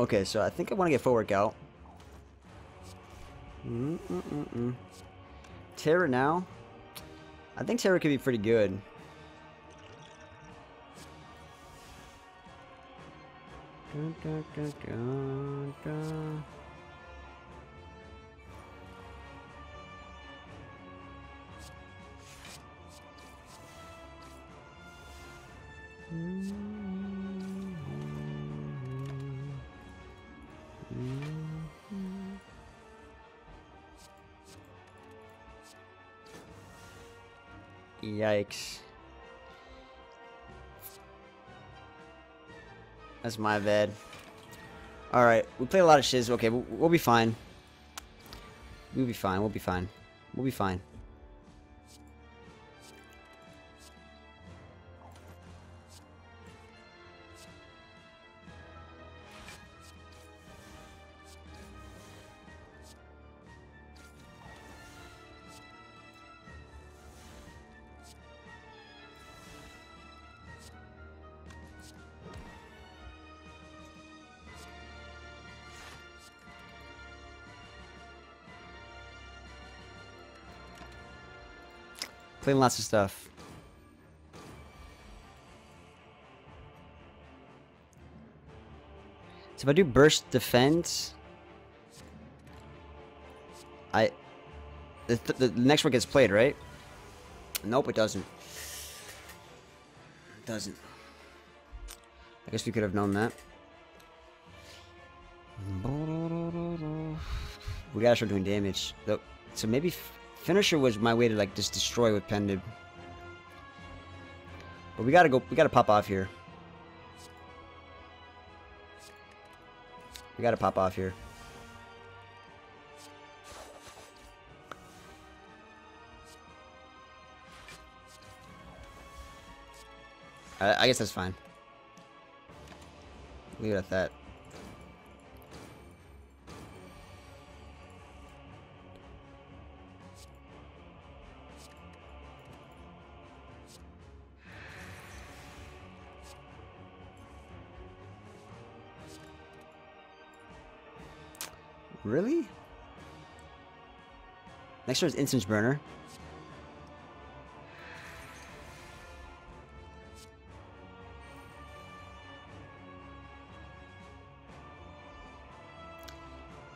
Okay, so I think I want to get full workout. Mm -mm -mm Terror now? I think Terror could be pretty good. Dun, dun, dun, Yikes. That's my bad. Alright, we played a lot of shiz. Okay, we'll, we'll be fine. We'll be fine, we'll be fine. We'll be fine. Playing lots of stuff. So if I do burst defense, I the, th the next one gets played, right? Nope, it doesn't. It doesn't. I guess we could have known that. We gotta start doing damage. So maybe finisher was my way to like just destroy with Pen Nib. But we gotta go. We gotta pop off here. We gotta pop off here. I, I guess that's fine. Leave it at that. Next turn is Incense Burner.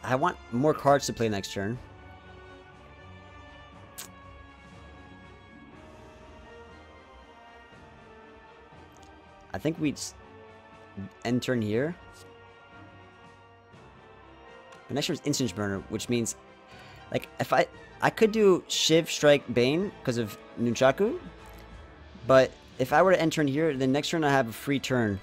I want more cards to play next turn. I think we'd end turn here. The next turn is Incense Burner, which means, like, if I... I could do Shiv, Strike, Bane because of Nunchaku, but if I were to end turn here, then next turn I have a free turn.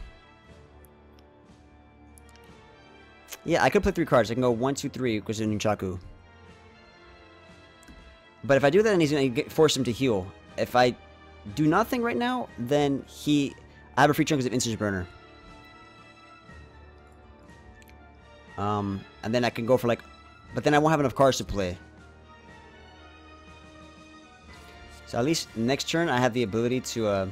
Yeah, I could play three cards. I can go one, two, three because of Nunchaku. But if I do that, then he's going to force him to heal. If I do nothing right now, then he... I have a free turn because of Incense Burner. Um, and then I can go for like... But then I won't have enough cards to play. So at least next turn I have the ability to... Uh,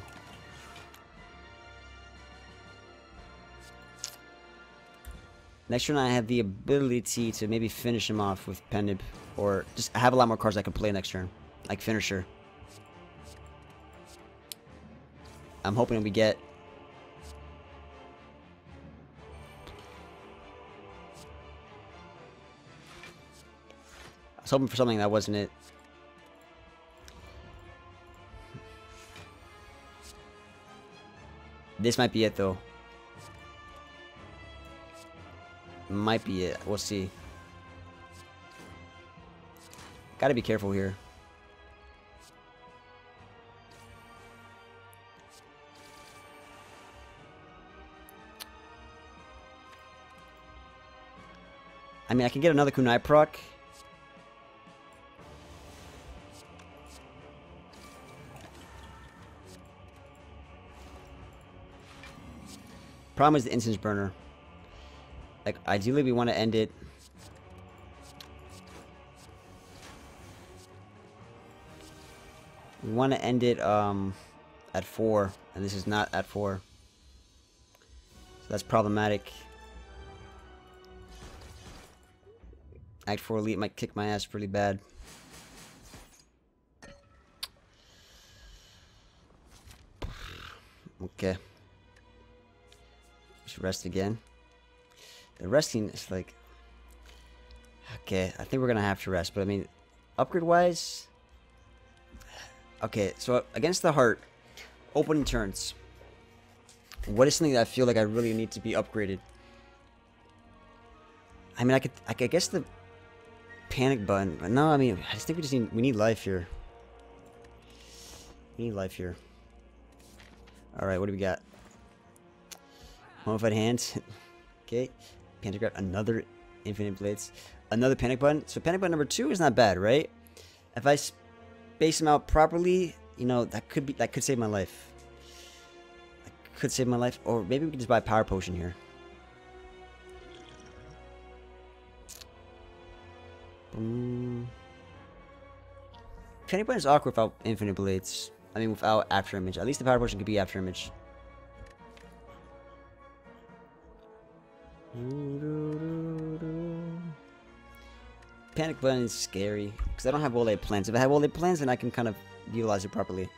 Next turn I have the ability to maybe finish him off with Pen Nib. Or just have a lot more cards I can play next turn. Like Finisher. I'm hoping we get... was hoping for something that wasn't it. This might be it though. Might be it. We'll see. Gotta be careful here. I mean, I can get another kunai proc. Problem is the incense burner. Like, ideally we want to end it... We want to end it um, at 4, and this is not at 4. So that's problematic. Act 4 Elite might kick my ass pretty bad. Okay. Rest again. The resting is like... Okay, I think we're going to have to rest. But I mean, upgrade-wise... Okay, so against the heart, opening turns. What is something that I feel like I really need to be upgraded? I mean, I could, I, could, guess the panic button. But no, I mean, I just think we just need, we need life here. We need life here. All right, what do we got? Modified hands. okay. panic grab, another Infinite Blades, another Panic Button. So Panic Button number two is not bad, right? If I space them out properly, you know, that could be that could save my life. That could save my life. Or maybe we can just buy a Power Potion here. Boom. Panic Button is awkward without Infinite Blades. I mean, without After Image. At least the Power Potion could be After Image. Panic button is scary because I don't have all the plans. If I have all the plans, then I can kind of utilize it properly.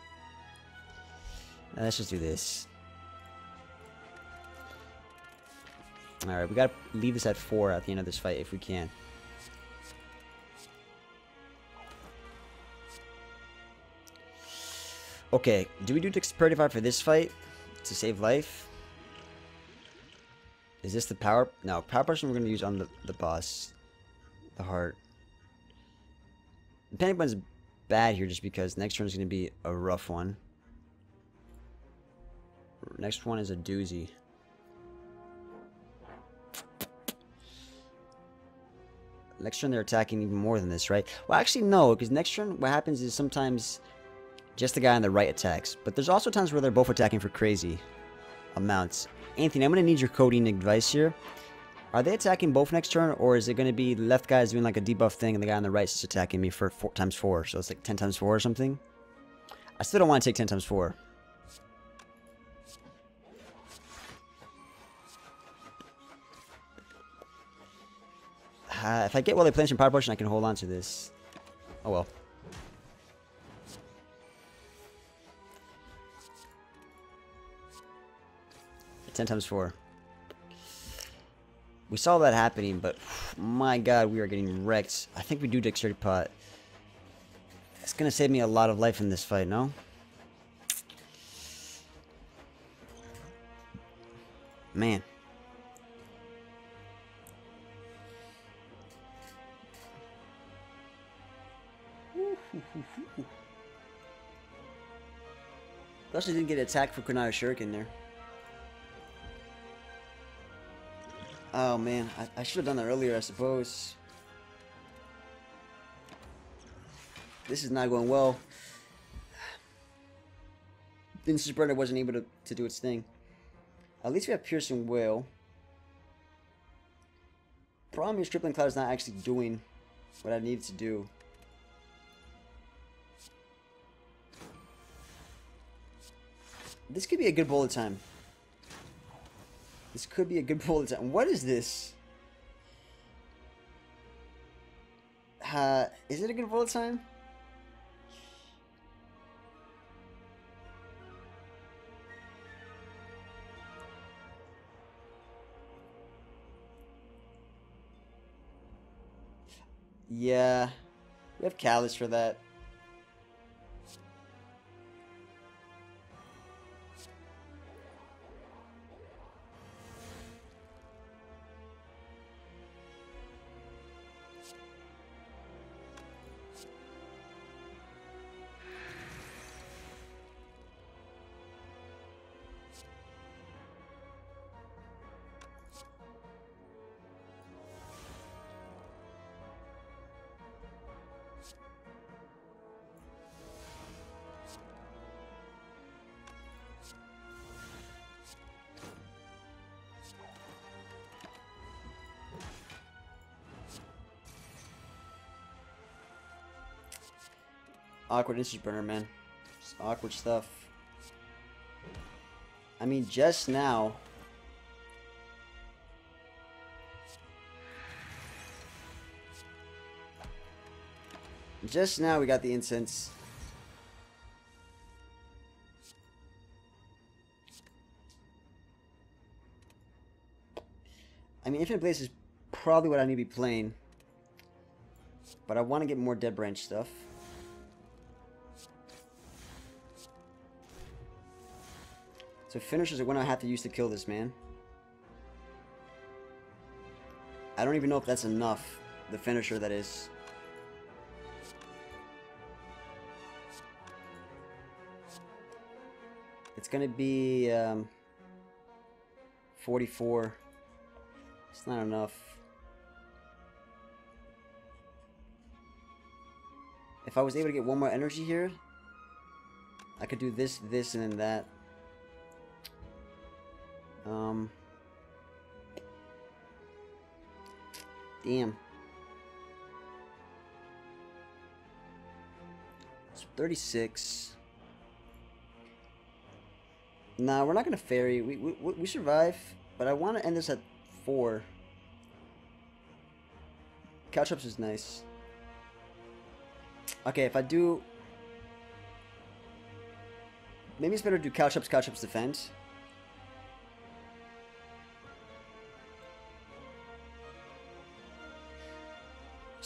let's just do this. Alright, we gotta leave this at 4 at the end of this fight if we can. Okay, do we do Dexterity 5 for this fight? To save life? Is this the power? No, power potion we're going to use on the, the boss. The heart. The panic button's bad here just because next turn is going to be a rough one. Next one is a doozy. Next turn they're attacking even more than this, right? Well, actually, no, because next turn what happens is sometimes just the guy on the right attacks. But there's also times where they're both attacking for crazy amounts. Anthony, I'm going to need your coding advice here. Are they attacking both next turn, or is it going to be left guy's doing like a debuff thing and the guy on the right is attacking me for four times 4? So it's like 10 times 4 or something? I still don't want to take 10 times 4. Uh, if I get well replenished power potion, I can hold on to this. Oh well. Ten times four. We saw that happening, but my god, we are getting wrecked. I think we do dexterity pot. It's gonna save me a lot of life in this fight, no? Man. Especially didn't get attacked for Kunai Shuriken there. Oh man, I, I should have done that earlier, I suppose. This is not going well. Vince's brother wasn't able to, to do its thing. At least we have Piercing Wail. Problem is Crippling Cloud is not actually doing what I needed to do. This could be a good bullet time. This could be a good bullet time. What is this? Uh, is it a good bullet time? Yeah, we have Callus for that. Awkward incense burner, man. Just awkward stuff. I mean, just now... Just now we got the incense. I mean, Infinite Blades is probably what I need to be playing. But I want to get more Dead Branch stuff. So finishers are what I have to use to kill this man. I don't even know if that's enough. The finisher, that is. It's to be um, 44. It's not enough. If I was able to get one more energy here, I could do this, this, and then that. Um. Damn. It's 36. Nah, we're not gonna fairy. We, we, we survive, but I want to end this at 4. Caltrops is nice. Okay, if I do... maybe it's better to do Caltrops, Caltrops defend.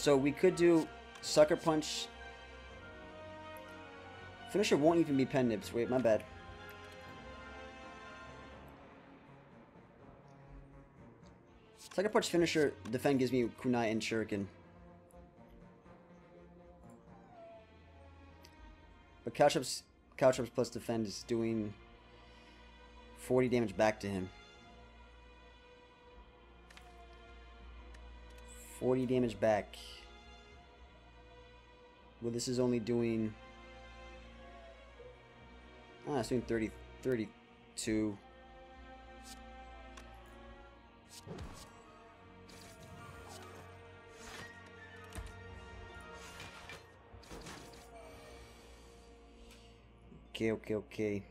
So we could do Sucker Punch. Finisher won't even be Pen Nibs. Wait, my bad. Sucker Punch Finisher defend gives me Kunai and Shuriken. But Caltrops, Caltrops plus defend is doing 40 damage back to him. 40 damage back. Well, this is only doing... Ah, it's doing 30, 32. Okay, okay, okay.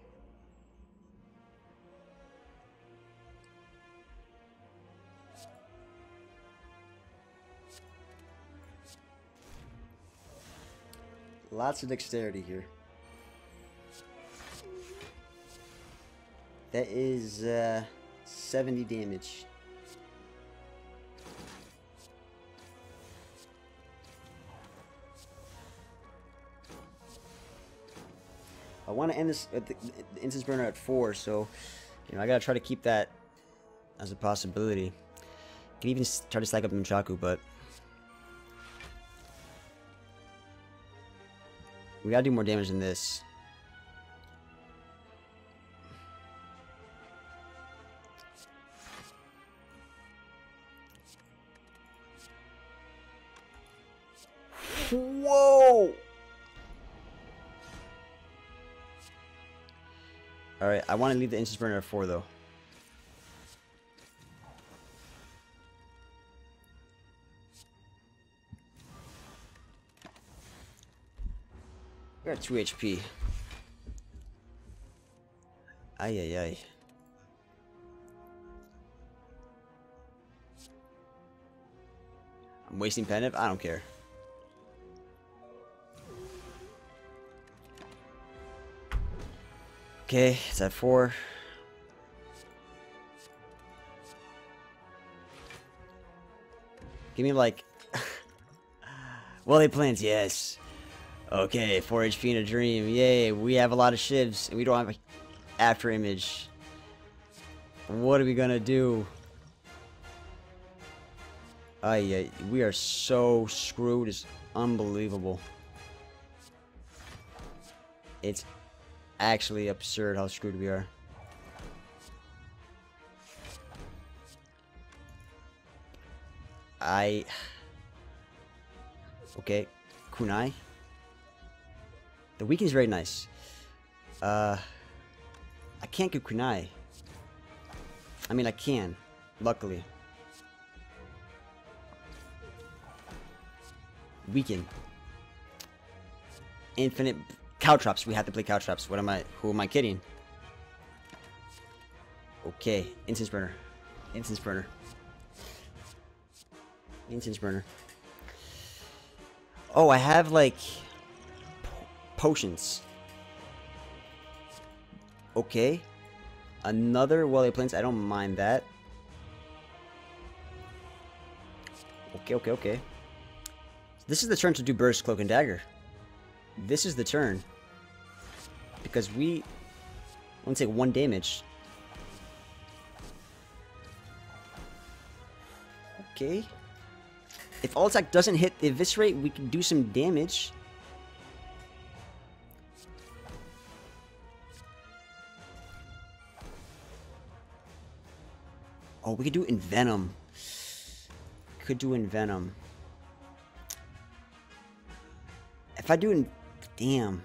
Lots of dexterity here. That is uh, 70 damage. I want to end this at the, incense burner at 4, so you know I gotta try to keep that as a possibility. Can even try to stack up Nunchaku, but We gotta do more damage than this. Whoa! Alright, I want to leave the incense burner at 4 though. 2 HP. Ay, ay, ay. I'm wasting Pen Nib? I don't care. Okay, it's at 4. Give me like... well, they plans, yes. Okay, 4 HP in a dream. Yay, we have a lot of shivs, and we don't have an after image. What are we gonna do? Ay, yeah, we are so screwed. It's unbelievable. It's actually absurd how screwed we are. I... Okay, Kunai. The weekend is very nice. Uh, I can't get kunai. I mean, I can, luckily. Weekend. Infinite Caltrops. We have to play Caltrops. What am I? Who am I kidding? Okay, incense burner. incense burner. incense burner. Oh, I have like potions. Okay. Another Well-Laid Plans. I don't mind that. Okay, okay, okay. This is the turn to do Burst, Cloak, and Dagger. This is the turn. Because we only take one damage. Okay. If all attack doesn't hit the Eviscerate, we can do some damage. Oh, we could do it Envenom. Could do it Envenom. If I do in... Damn.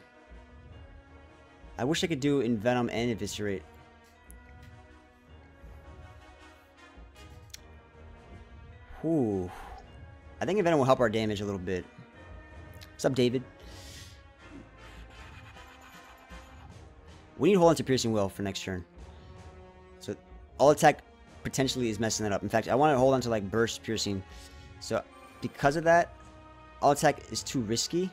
I wish I could do it Envenom and Eviscerate. Whew. I think Envenom will help our damage a little bit. What's up, David? We need hold on to Piercing Wail for next turn. So, all attack potentially is messing that up. In fact, I want to hold on to like burst piercing. So because of that, all attack is too risky.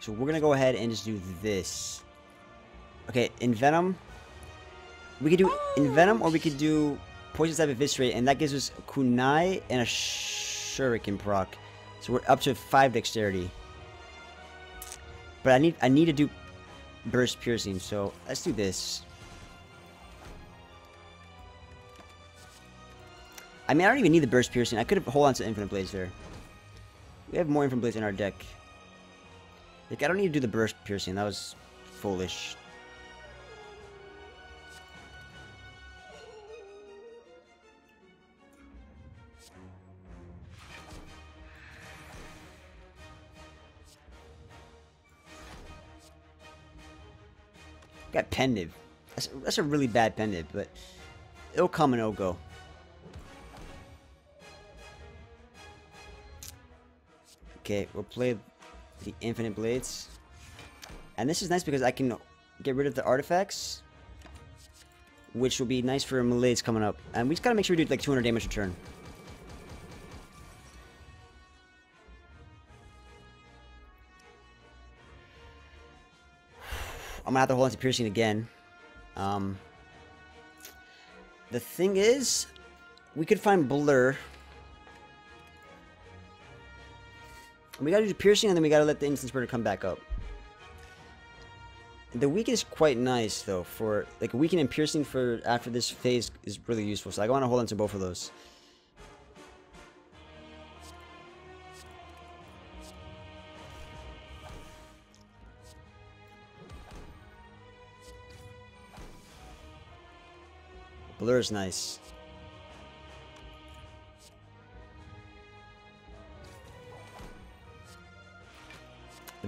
So we're gonna go ahead and just do this. Okay, Envenom, we could do Envenom, or we could do Poison Type Eviscerate, and that gives us Kunai and a Shuriken proc. So we're up to five Dexterity. But I need I need to do Burst Piercing, so let's do this. I mean, I don't even need the Burst Piercing. I could have hold on to Infinite Blades there. We have more Infinite Blades in our deck. Like, I don't need to do the Burst Piercing. That was foolish. Got Pen Nib. That's, that's a really bad Pen Nib, but it'll come and it'll go. Okay, we'll play the Infinite Blades. And this is nice because I can get rid of the artifacts. Which will be nice for Malaise coming up. And we just gotta make sure we do like 200 damage a turn. I'm gonna have to hold on to piercing again. Um, the thing is, we could find blur. We gotta do piercing and then we gotta let the incense burner come back up. The weaken is quite nice though for like weaken and piercing for after this phase is really useful. So I want to hold on to both of those. Blur is nice.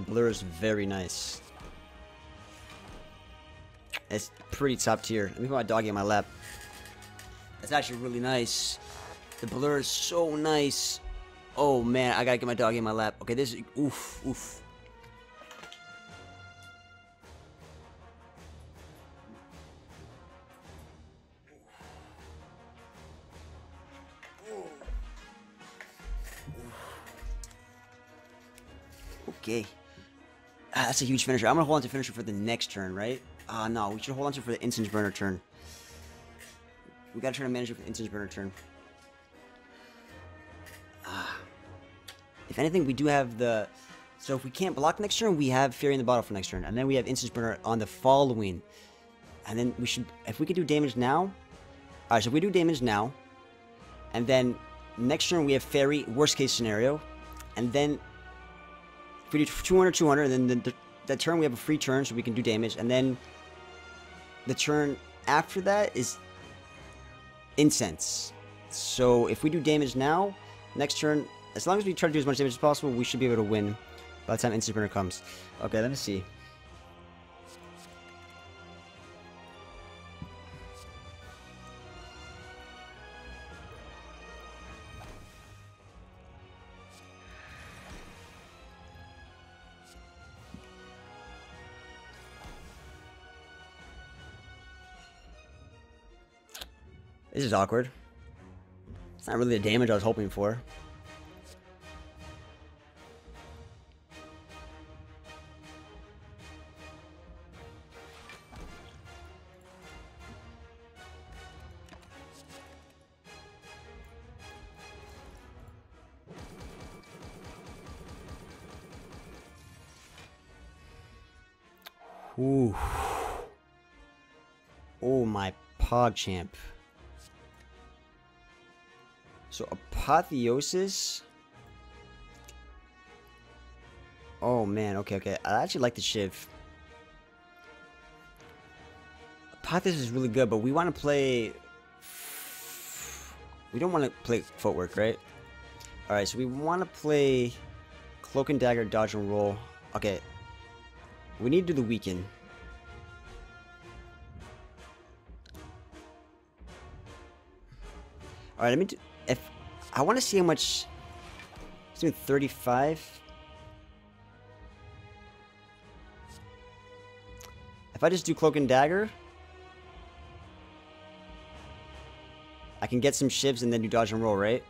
Blur is very nice. It's pretty top tier. Let me put my doggy on my lap. That's actually really nice. The blur is so nice. Oh man, I gotta get my doggy in my lap. Okay, this is oof, oof. Okay. Ah, that's a huge finisher. I'm gonna hold on to finisher for the next turn, right? Ah, uh, no. We should hold on to for the incense burner turn. We gotta try to manage it for the incense burner turn. Ah. If anything, we do have the... So if we can't block next turn, we have Fairy in the bottle for next turn. And then we have incense burner on the following. And then we should... If we could do damage now... Alright, so if we do damage now... And then next turn we have Fairy, worst case scenario. And then we do 200, 200, and then the, the, that turn we have a free turn so we can do damage. And then the turn after that is incense. So if we do damage now, next turn, as long as we try to do as much damage as possible, we should be able to win by the time incense burner comes. Okay, let me see. This is awkward. It's not really the damage I was hoping for. Ooh. Oh my PogChamp. So apotheosis. Oh man, okay, okay. I actually like the Shiv. Apotheosis is really good, but we want to play. We don't want to play footwork, right? Alright, so we want to play Cloak and Dagger, Dodge and Roll. Okay. We need to do the weaken. Alright, let me do I want to see how much. It's doing 35. If I just do Cloak and Dagger, I can get some shivs and then do dodge and roll, right?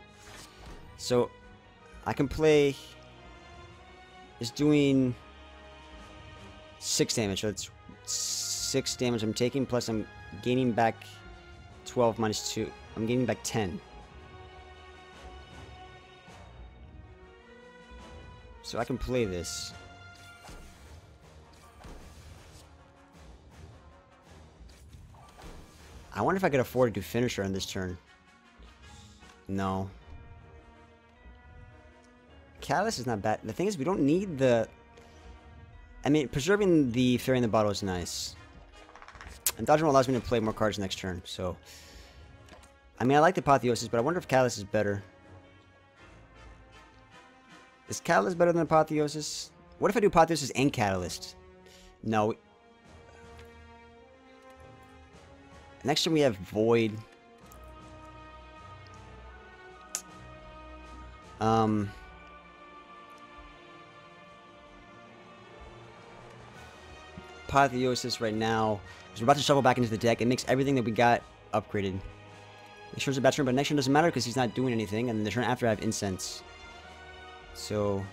So I can play. Is doing Six damage. So it's six damage I'm taking, plus I'm gaining back 12 minus 2. I'm gaining back 10. So I can play this. I wonder if I could afford to do finisher on this turn. No. Catalyst is not bad. The thing is, we don't need the... I mean, preserving the Fairy in the Bottle is nice. And Dodge allows me to play more cards next turn, so... I mean, I like the Apotheosis, but I wonder if Catalyst is better. Is Catalyst better than Apotheosis? What if I do Apotheosis and Catalyst? No, Next turn we have Void. Um... Apotheosis right now. We're about to shuffle back into the deck. It makes everything that we got upgraded. It shows a bad turn, but next turn doesn't matter because he's not doing anything. And the turn after I have Incense. So...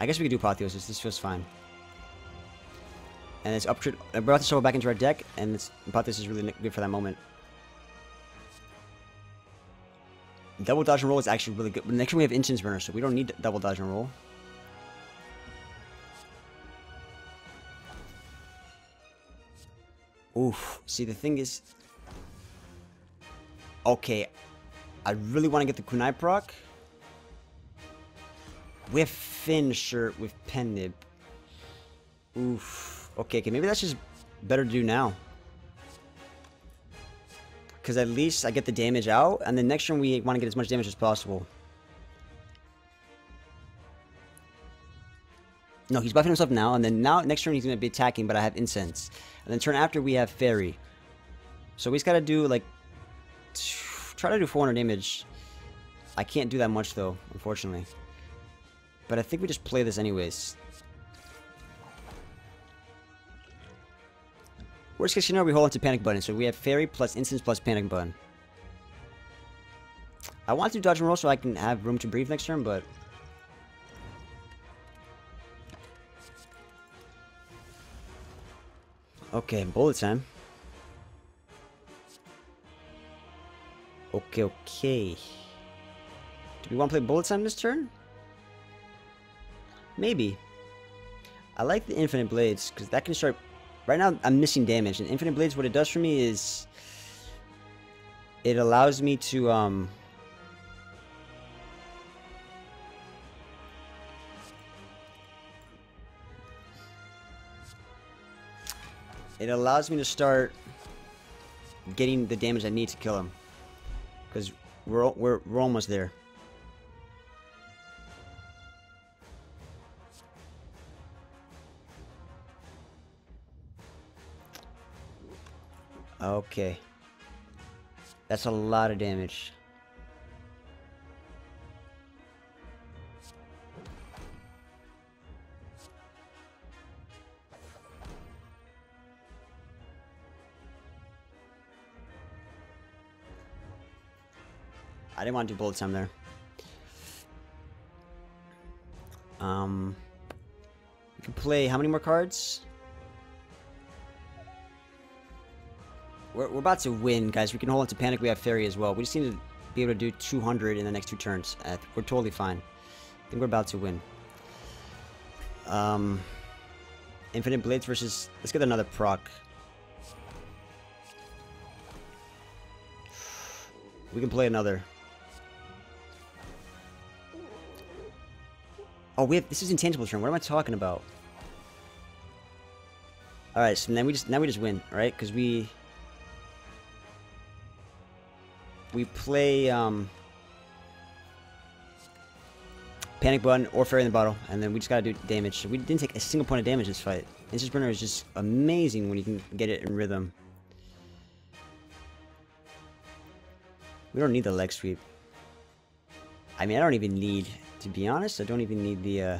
I guess we could do Apotheosis. This feels fine. And it's up I brought the shovel back into our deck, and it's, this is really good for that moment. Double dodge and roll is actually really good. But next one we have incense burner, so we don't need double dodge and roll. Oof. See, the thing is... Okay. I really want to get the kunai proc. With shirt with Pen Nib. Oof. Okay, okay, maybe that's just better to do now. Because at least I get the damage out, and then next turn we want to get as much damage as possible. No, he's buffing himself now, and then now next turn he's going to be attacking, but I have Incense. And then turn after we have Fairy. So we just got to do, like, try to do 400 damage. I can't do that much, though, unfortunately. But I think we just play this anyways. Worst case scenario, we hold onto panic button. So we have fairy plus incense plus panic button. I want to dodge and roll so I can have room to breathe next turn, but... Okay, bullet time. Okay, okay. Do we want to play bullet time this turn? Maybe. I like the infinite blades, because that can start Right now, I'm missing damage. And Infinite Blades, what it does for me is... It allows me to, um... It allows me to start getting the damage I need to kill him. Because we're, we're, we're almost there. Okay. That's a lot of damage. I didn't want to do bullet time there. Um, we can play how many more cards? We're, we're about to win, guys. We can hold on to Panic. We have Fairy as well. We just need to be able to do 200 in the next two turns. Uh, we're totally fine. I think we're about to win. Um, Infinite Blades versus... Let's get another proc. We can play another. Oh, we have... This is intangible turn. What am I talking about? Alright, so then we just... Now we just win, right? Because we we play um, Panic Button or Fairy in the Bottle, and then we just gotta do damage. we didn't take a single point of damage this fight. Incense Burner is just amazing when you can get it in rhythm. We don't need the leg sweep. I mean, I don't even need, to be honest, I don't even need the, uh,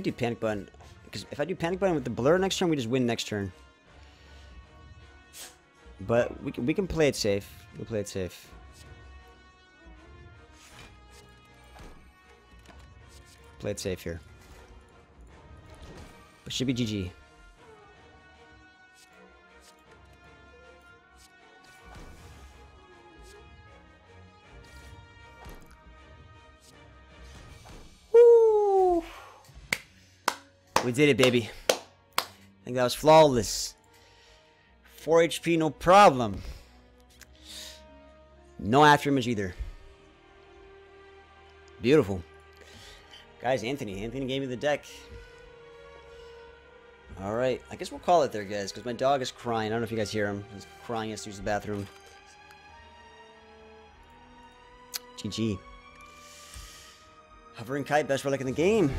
do panic button. Because if I do panic button with the blur next turn, we just win next turn. But we can, we can play it safe. We'll play it safe. Play it safe here. But should be GG. We did it, baby. I think that was flawless. 4 HP, no problem. No afterimage either. Beautiful. Guys, Anthony. Anthony gave me the deck. Alright. I guess we'll call it there, guys, because my dog is crying. I don't know if you guys hear him. He's crying. He has to use the bathroom. GG. Hovering Kite, best relic in the game.